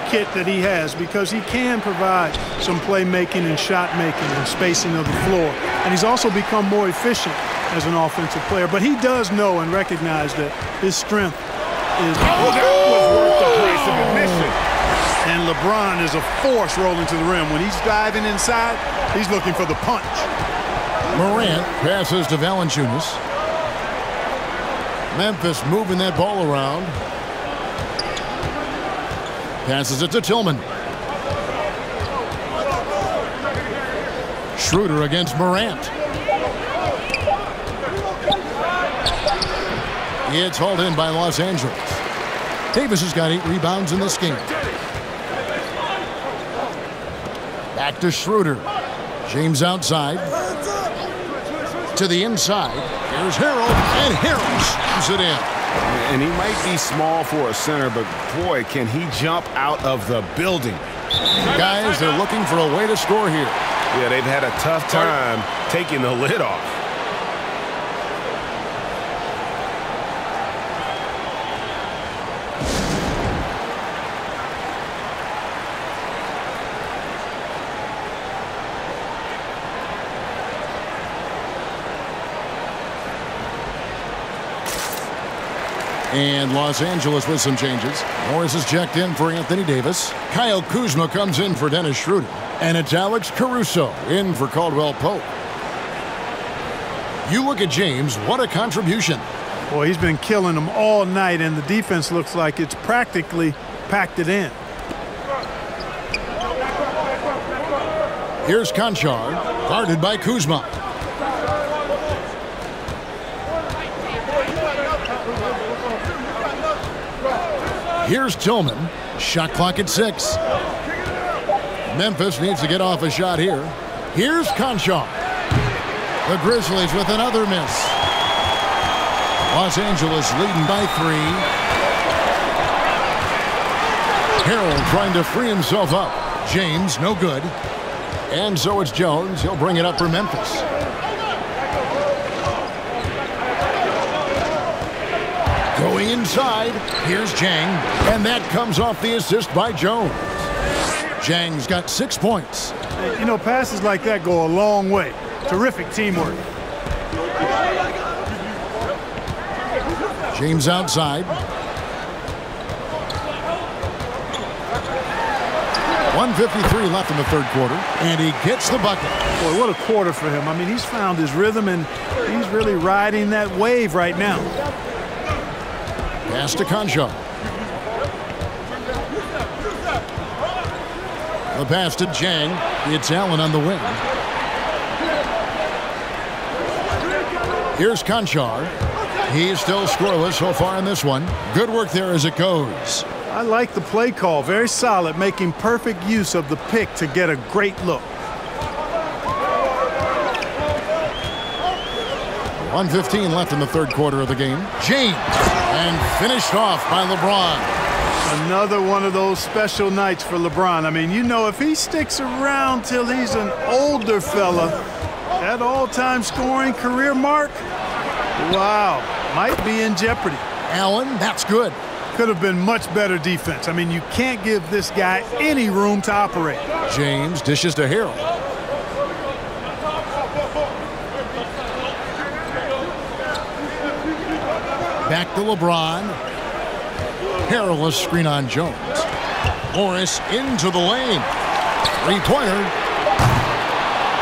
D: kit that he has because he can provide some playmaking and shot making and spacing of the floor. And he's also become more efficient as an offensive player. But he does know and recognize that his strength is.
F: Oh, that was worth the price of admission.
D: And LeBron is a force rolling to the rim. When he's diving inside, he's looking for the punch.
A: Morant passes to Valanciunas. Memphis moving that ball around. Passes it to Tillman. Schroeder against Morant. It's hauled in by Los Angeles. Davis has got eight rebounds in this game. Back to Schroeder. James outside. To the inside. Here's Harrell, and Harrell slams it in.
G: And he might be small for a center, but boy, can he jump out of the building.
A: Guys, they're looking for a way to score here.
G: Yeah, they've had a tough time taking the lid off.
A: And Los Angeles with some changes. Morris is checked in for Anthony Davis. Kyle Kuzma comes in for Dennis Schroeder. And it's Alex Caruso in for Caldwell Pope. You look at James, what a contribution.
D: Boy, he's been killing them all night, and the defense looks like it's practically packed it in.
A: Here's Konchar, guarded by Kuzma. Here's Tillman. Shot clock at six. Memphis needs to get off a shot here. Here's Konchar. The Grizzlies with another miss. Los Angeles leading by three. Harrell trying to free himself up. James, no good. And so it's Jones. He'll bring it up for Memphis. Going inside, here's Dieng, and that comes off the assist by Jones. Dieng's got six points.
D: You know, passes like that go a long way. Terrific teamwork.
A: James outside. 153 left in the third quarter, and he gets the bucket.
D: Boy, what a quarter for him. I mean, he's found his rhythm, and he's really riding that wave right now.
A: Pass to Konchar. The pass to Dieng. It's Allen on the wing. Here's Konchar. He's still scoreless so far in this one. Good work there as it goes.
D: I like the play call. Very solid, making perfect use of the pick to get a great look.
A: 115 left in the third quarter of the game. James. And finished off by LeBron.
D: Another one of those special nights for LeBron. I mean, you know, if he sticks around till he's an older fella, that all-time scoring career mark, wow, might be in jeopardy.
A: Allen, that's good.
D: Could have been much better defense. I mean, you can't give this guy any room to operate.
A: James dishes to Harrell. Back to LeBron. Perilous screen on Jones. Morris into the lane. Three-pointer.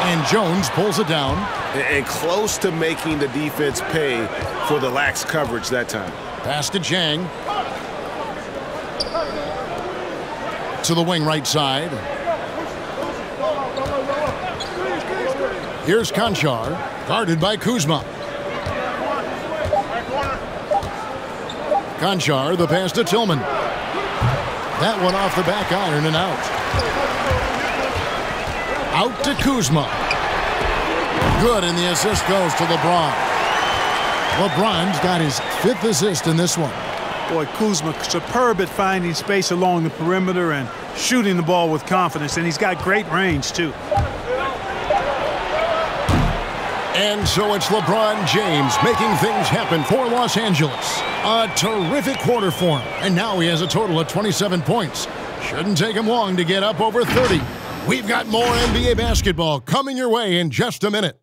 A: And Jones pulls it down.
M: And close to making the defense pay for the lax coverage that time.
A: Pass to Dieng. To the wing right side. Here's Konchar, guarded by Kuzma. Konchar, the pass to Tillman. That one off the back iron and out. Out to Kuzma. Good, and the assist goes to LeBron. LeBron's got his fifth assist in this one.
D: Boy, Kuzma superb at finding space along the perimeter and shooting the ball with confidence, and he's got great range, too.
A: And so it's LeBron James making things happen for Los Angeles. A terrific quarter for him. And now he has a total of 27 points. Shouldn't take him long to get up over 30. We've got more NBA basketball coming your way in just a minute.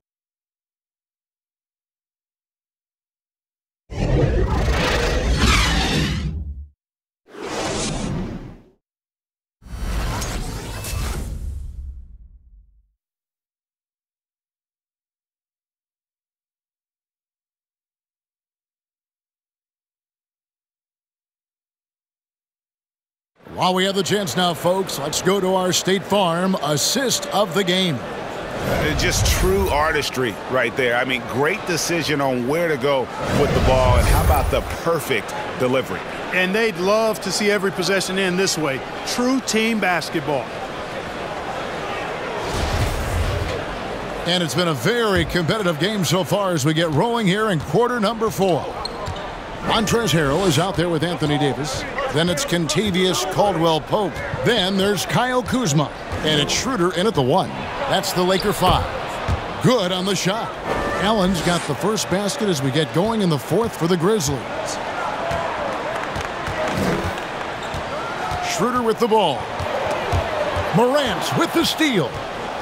A: While we have the chance now, folks, let's go to our State Farm assist of the game.
B: Just true artistry right there. I mean, great decision on where to go with the ball, and how about the perfect delivery?
D: And they'd love to see every possession end this way. True team basketball.
A: And it's been a very competitive game so far as we get rolling here in quarter number four. Montrezl Harrell is out there with Anthony Davis. Then it's Kentavious Caldwell Pope. Then there's Kyle Kuzma. And it's Schroeder in at the one. That's the Laker five. Good on the shot. Allen's got the first basket as we get going in the fourth for the Grizzlies. Schroeder with the ball. Morant with the steal.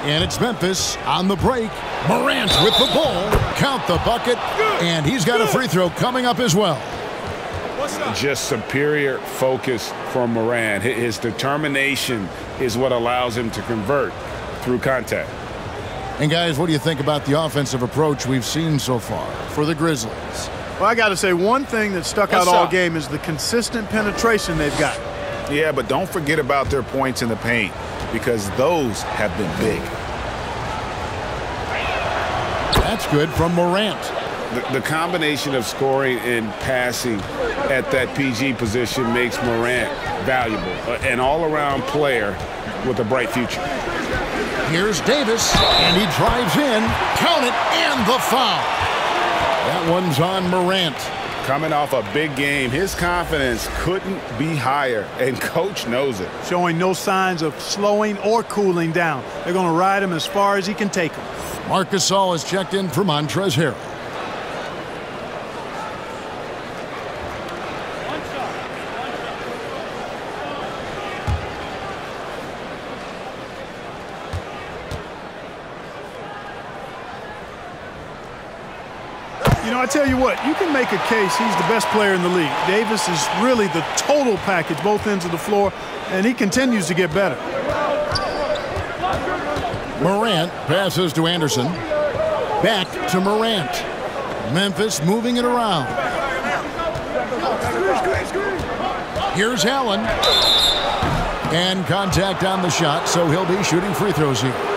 A: And it's Memphis on the break. Morant with the ball. Count the bucket. And he's got a free throw coming up as well.
B: Just superior focus from Morant. His determination is what allows him to convert through contact.
A: And guys, what do you think about the offensive approach we've seen so far for the Grizzlies?
D: Well, I got to say, one thing that stuck out all
B: up?
D: game is the consistent penetration they've got.
B: Yeah, but don't forget about their points in the paint because those have been big.
A: That's good from Morant.
B: The, the combination of scoring and passing at that PG position makes Morant valuable, uh, an all-around player with a bright future.
A: Here's Davis, and he drives in. Count it, and the foul. That one's on Morant.
B: Coming off a big game, his confidence couldn't be higher, and coach knows it.
D: Showing no signs of slowing or cooling down. They're going to ride him as far as he can take him.
A: Marc Gasol has checked in for Montrezl Harrell.
D: I tell you what, you can make a case he's the best player in the league. Davis is really the total package, both ends of the floor, and he continues to get better.
A: Morant passes to Anderson. Back to Morant. Memphis moving it around. Here's Allen. And contact on the shot, so he'll be shooting free throws here.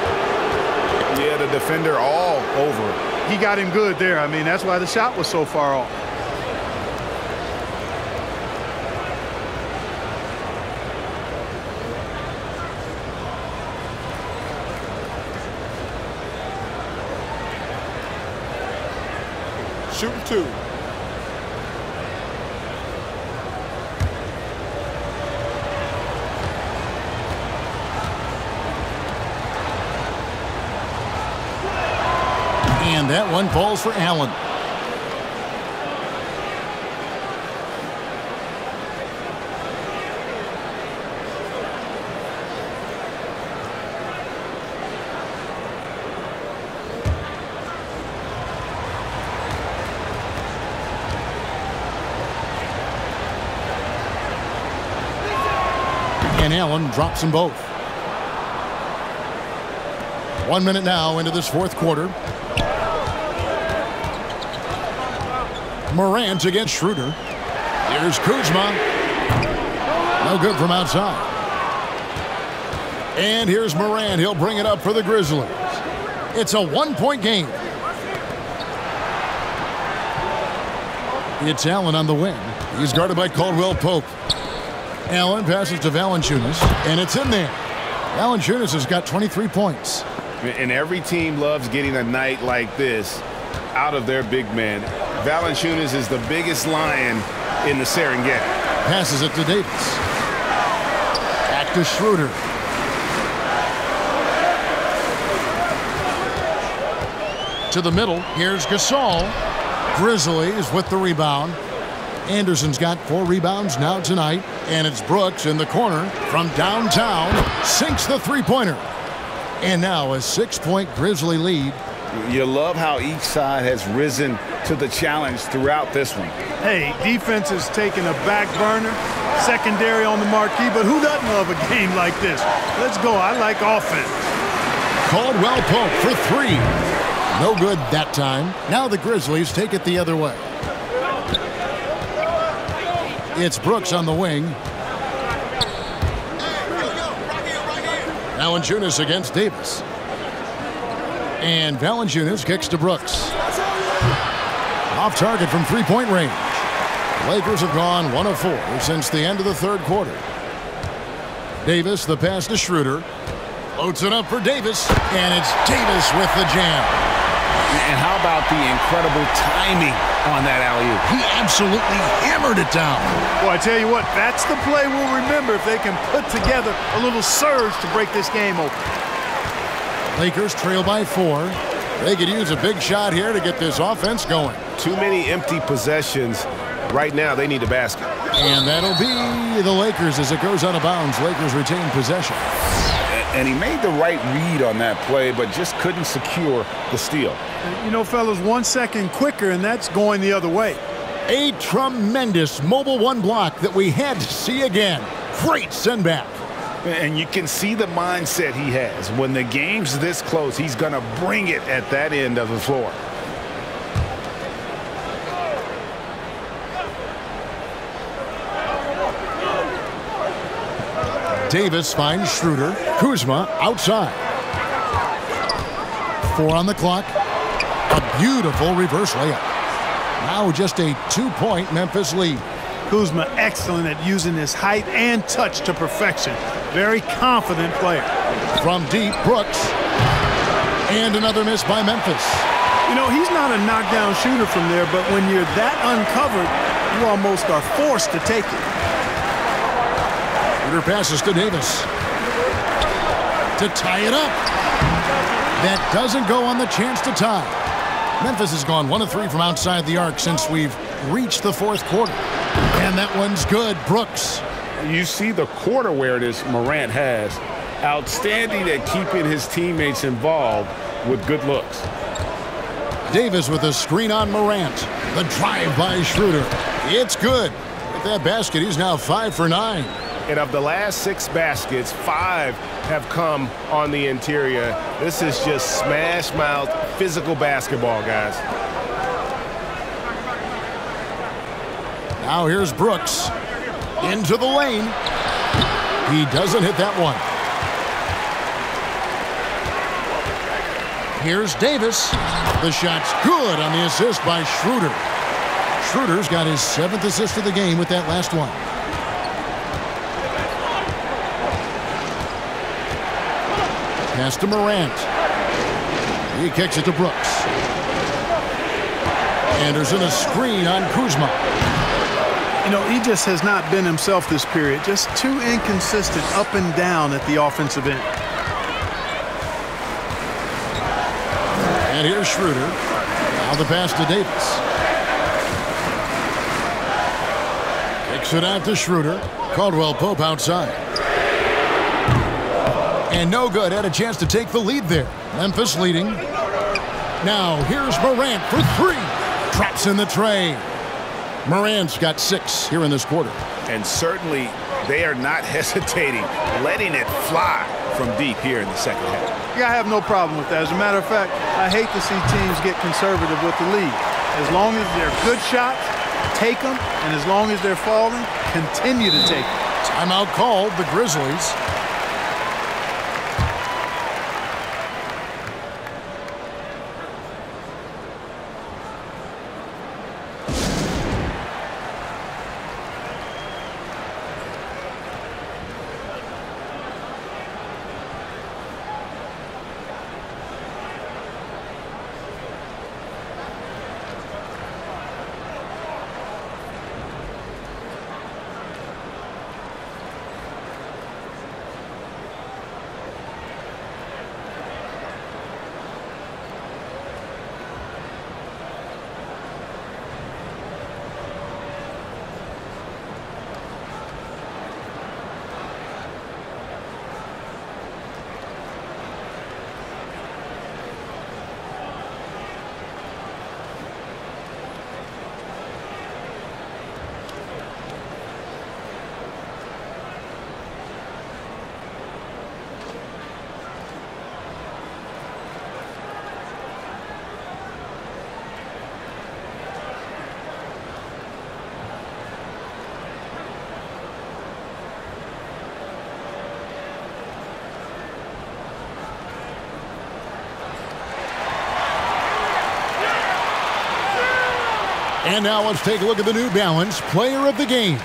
B: Defender all over.
D: He got him good there. I mean, that's why the shot was so far off.
E: Shooting two.
A: And that one falls for Allen. and Allen drops them both. One minute now into this fourth quarter. Morant against Schroeder. Here's Kuzma. No good from outside. And here's Morant. He'll bring it up for the Grizzlies. It's a one-point game. It's Allen on the wing. He's guarded by Caldwell Pope. Allen passes to Valanciunas, and it's in there. Valanciunas has got 23 points.
G: And every team loves getting a night like this out of their big man. Valanciunas is the biggest lion in the Serengeti.
A: Passes it to Davis. Back to Schroeder. To the middle. Here's Gasol. Grizzlies with the rebound. Anderson's got four rebounds now tonight. And it's Brooks in the corner from downtown. Sinks the three-pointer. And now a six-point Grizzly lead.
G: You love how each side has risen to the challenge throughout this one.
D: Hey, defense is taking a back burner, secondary on the marquee, but who doesn't love a game like this? Let's go. I like offense.
A: Caldwell Pope for three. No good that time. Now the Grizzlies take it the other way. It's Brooks on the wing. Now Valanciunas against Davis. And Valanciunas kicks to Brooks. Off target from three-point range. The Lakers have gone one of four since the end of the third quarter. Davis, the pass to Schroeder. Loads it up for Davis, and it's Davis with the jam.
G: And how about the incredible timing on that alley-oop?
A: He absolutely hammered it down.
D: Well, I tell you what, that's the play we'll remember if they can put together a little surge to break this game open.
A: Lakers trail by four. They could use a big shot here to get this offense going.
G: Too many empty possessions. Right now, they need a basket.
A: And that'll be the Lakers as it goes out of bounds. Lakers retain possession.
B: And he made the right read on that play, but just couldn't secure the steal.
D: You know, fellas, one second quicker, and that's going the other way.
A: A tremendous mobile one block that we had to see again. Great send back.
B: And you can see the mindset he has. When the game's this close, he's going to bring it at that end of the floor.
A: Davis finds Schroeder. Kuzma outside. Four on the clock. A beautiful reverse layup. Now just a two-point Memphis lead.
D: Kuzma excellent at using his height and touch to perfection. Very confident player.
A: From deep, Brooks. And another miss by Memphis.
D: You know, he's not a knockdown shooter from there, but when you're that uncovered, you almost are forced to take it.
A: Schroeder passes to Davis. To tie it up. That doesn't go on the chance to tie. Memphis has gone one of three from outside the arc since we've reached the fourth quarter. And that one's good. Brooks.
B: You see the court awareness Morant has. Outstanding at keeping his teammates involved with good looks.
A: Davis with a screen on Morant. The drive by Schroeder. It's good. With that basket, he's now five for nine.
G: And of the last six baskets, five have come on the interior. This is just smash mouth physical basketball, guys.
A: Now here's Brooks. Into the lane. He doesn't hit that one. Here's Davis. The shot's good on the assist by Schroeder. Schroeder's got his seventh assist of the game with that last one. Pass to Morant. He kicks it to Brooks. Anderson a screen on Kuzma.
D: You know, he just has not been himself this period. Just too inconsistent up and down at the offensive end.
A: And here's Schroeder. Now the pass to Davis. Kicks it out to Schroeder. Caldwell Pope outside. And no good. Had a chance to take the lead there. Memphis leading. Now here's Morant for three. Traps in the tray. Morant's got six here in this quarter.
G: And certainly
B: they are not hesitating, letting it fly from deep here in the second half.
D: Yeah, I have no problem with that. As a matter of fact, I hate to see teams get conservative with the lead. As long as they're good shots, take them, and as long as they're falling, continue to take them.
A: Timeout called the Grizzlies. And now let's take a look at the New Balance player of the game,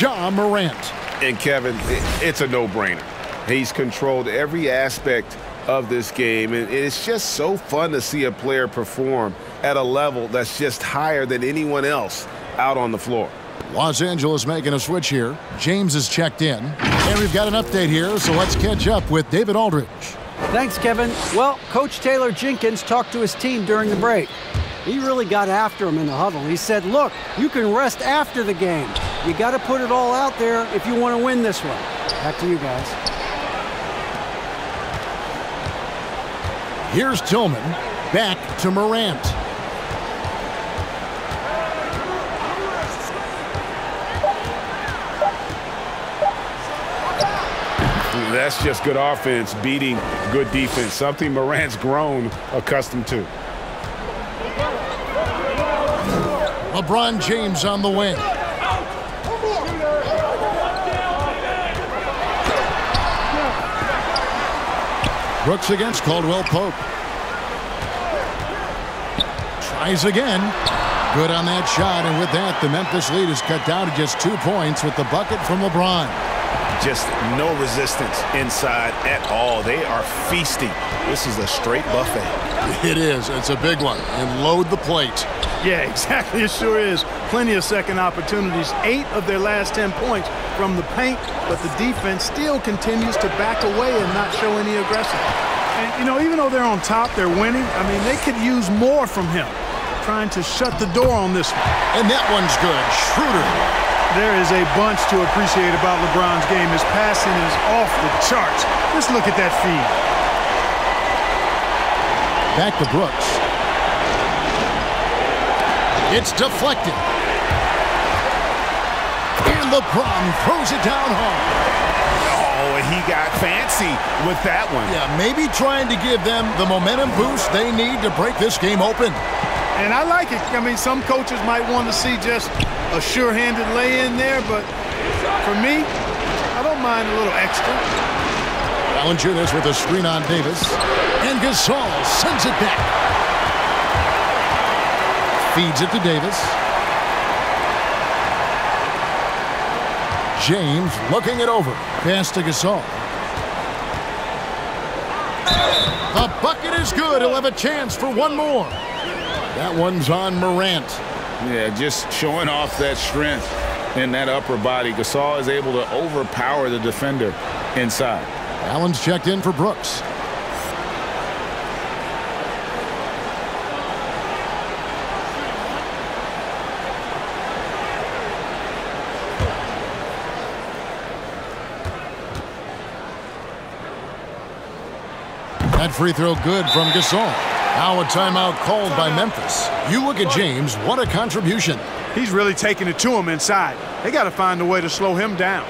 A: Ja Morant.
B: And Kevin, it's a no-brainer. He's controlled every aspect of this game, and it's just so fun to see a player perform at a level that's just higher than anyone else out on the floor.
A: Los Angeles making a switch here. James is checked in. And we've got an update here, so let's catch up with David Aldridge.
C: Thanks, Kevin. Well, Coach Taylor Jenkins talked to his team during the break. He really got after him in the huddle. He said, look, you can rest after the game. You got to put it all out there if you want to win this one. Back to you guys.
A: Here's Tillman. Back to Morant.
B: That's just good offense beating good defense, something Morant's grown accustomed to.
A: LeBron James on the wing. Brooks against Caldwell Pope. Tries again. Good on that shot, and with that, the Memphis lead is cut down to just two points with the bucket from LeBron.
B: Just no resistance inside at all. They are feasting. This is a straight buffet.
A: It is. It's a big one. And load the plate.
D: Yeah, exactly. It sure is. Plenty of second opportunities. Eight of their last 10 points from the paint, but the defense still continues to back away and not show any aggression. And, you know, even though they're on top, they're winning. I mean, they could use more from him, trying to shut the door on this one.
A: And that one's good. Schroeder.
D: There is a bunch to appreciate about LeBron's game. His passing is off the charts. Just look at that feed.
A: Back to Brooks. It's deflected. And LeBron throws it down hard.
B: Oh, he got fancy with that one.
A: Yeah, maybe trying to give them the momentum boost they need to break this game open.
D: And I like it. I mean, some coaches might want to see just a sure-handed lay-in there, but for me, I don't mind a little extra.
A: Valanciunas with a screen on Davis. And Gasol sends it back. Feeds it to Davis. James looking it over. Pass to Gasol. The bucket is good. He'll have a chance for one more. That one's on Morant.
N: Yeah, just showing off that strength in that upper body. Gasol is able to overpower the defender inside.
A: Allen's checked in for Brooks. Free throw good from Gasol. Now a timeout called by Memphis. You look at James, what a contribution.
D: He's really taking it to him inside. They got to find a way to slow him down.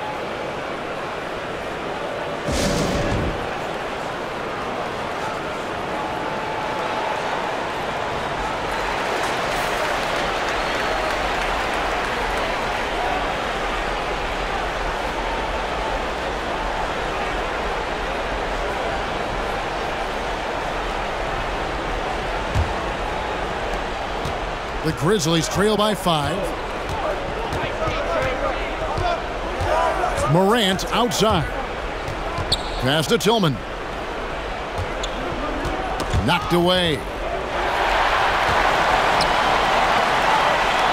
A: The Grizzlies trail by five. Morant outside. Pass to Tillman. Knocked away.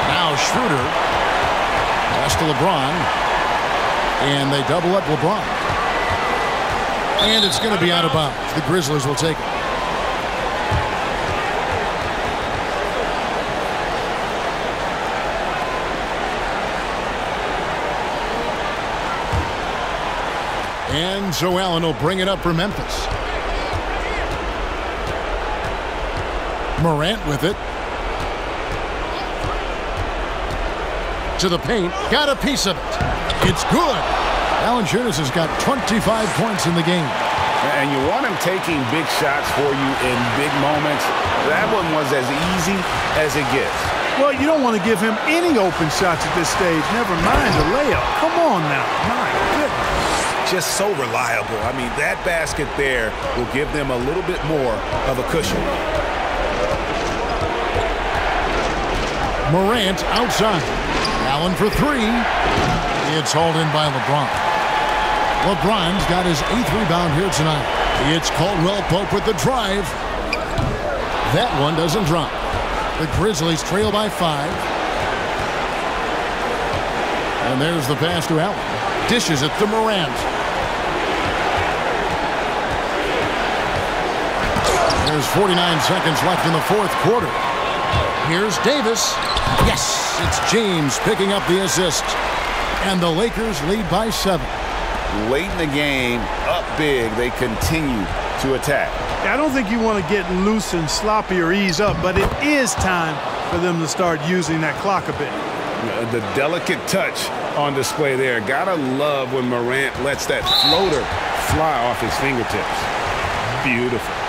A: Now Schroeder. Pass to LeBron. And they double up LeBron. And it's going to be out of bounds. The Grizzlies will take it. And so Allen will bring it up for Memphis. Morant with it. To the paint. Got a piece of it. It's good. Allen Valanciunas has got 25 points in the game.
B: And you want him taking big shots for you in big moments. That one was as easy as it gets.
D: Well, you don't want to give him any open shots at this stage. Never mind the layup. Come on now.
G: Just so reliable. I mean, that basket there will give them a little bit more of a cushion.
A: Morant outside. Allen for three. It's hauled in by LeBron. LeBron's got his eighth rebound here tonight. It's Caldwell Pope with the drive. That one doesn't drop. The Grizzlies trail by five. And there's the pass to Allen. Dishes it to Morant. There's 49 seconds left in the fourth quarter. Here's Davis. Yes, it's James picking up the assist. And the Lakers lead by seven.
B: Late in the game, up big, they continue to attack.
D: I don't think you want to get loose and sloppy or ease up, but it is time for them to start using that clock a bit.
B: Uh, the delicate touch on display there. Gotta love when Morant lets that floater fly off his fingertips. Beautiful.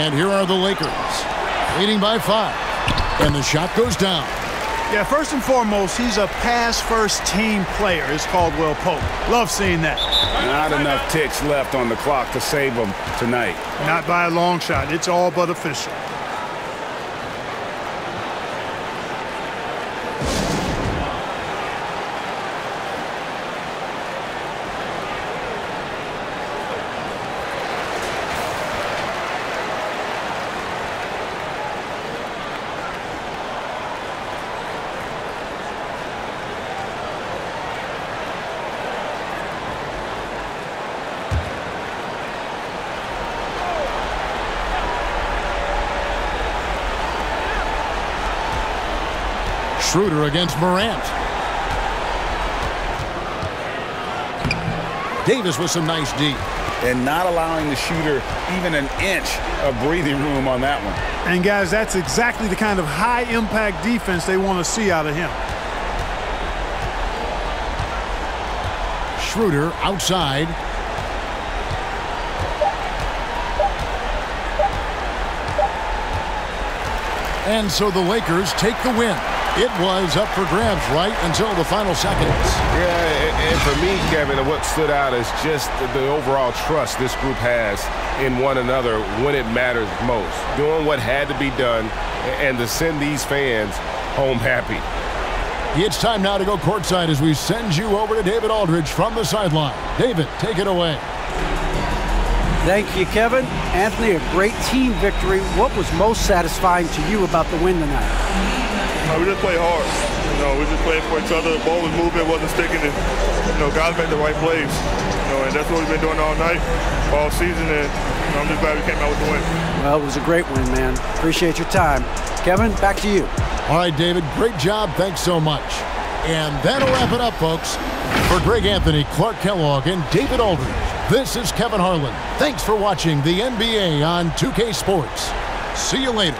A: And here are the Lakers, leading by five. And the shot goes down.
D: Yeah, first and foremost, he's a pass-first team player, is Caldwell Pope. Love seeing that.
B: Not enough ticks left on the clock to save them tonight.
D: Not by a long shot. It's all but official.
A: Schroeder against Morant. Davis with some nice deep.
B: And not allowing the shooter even an inch of breathing room on that one.
D: And guys, that's exactly the kind of high-impact defense they want to see out of him.
A: Schroeder outside. And so the Lakers take the win. It was up for grabs right until the final seconds.
G: Yeah, and for me, Kevin, what stood out is just the overall trust this group has in one another when it matters most. Doing what had to be done and to send these fans home happy.
A: It's time now to go courtside as we send you over to David Aldridge from the sideline. David, take it away.
C: Thank you, Kevin. Anthony, a great team victory. What was most satisfying to you about the win tonight?
O: Uh, we just played hard. You know, we just played for each other. The ball was moving, wasn't sticking, and you know, guys made the right plays. You know, and that's what we've been doing all night, all season, and you know, I'm just glad we came out with the win.
C: Well, it was a great win, man. Appreciate your time. Kevin, back to you.
A: All right, David, great job. Thanks so much. And that'll wrap it up, folks. For Greg Anthony, Clark Kellogg, and David Aldridge, this is Kevin Harlan. Thanks for watching the NBA on 2K Sports. See you later.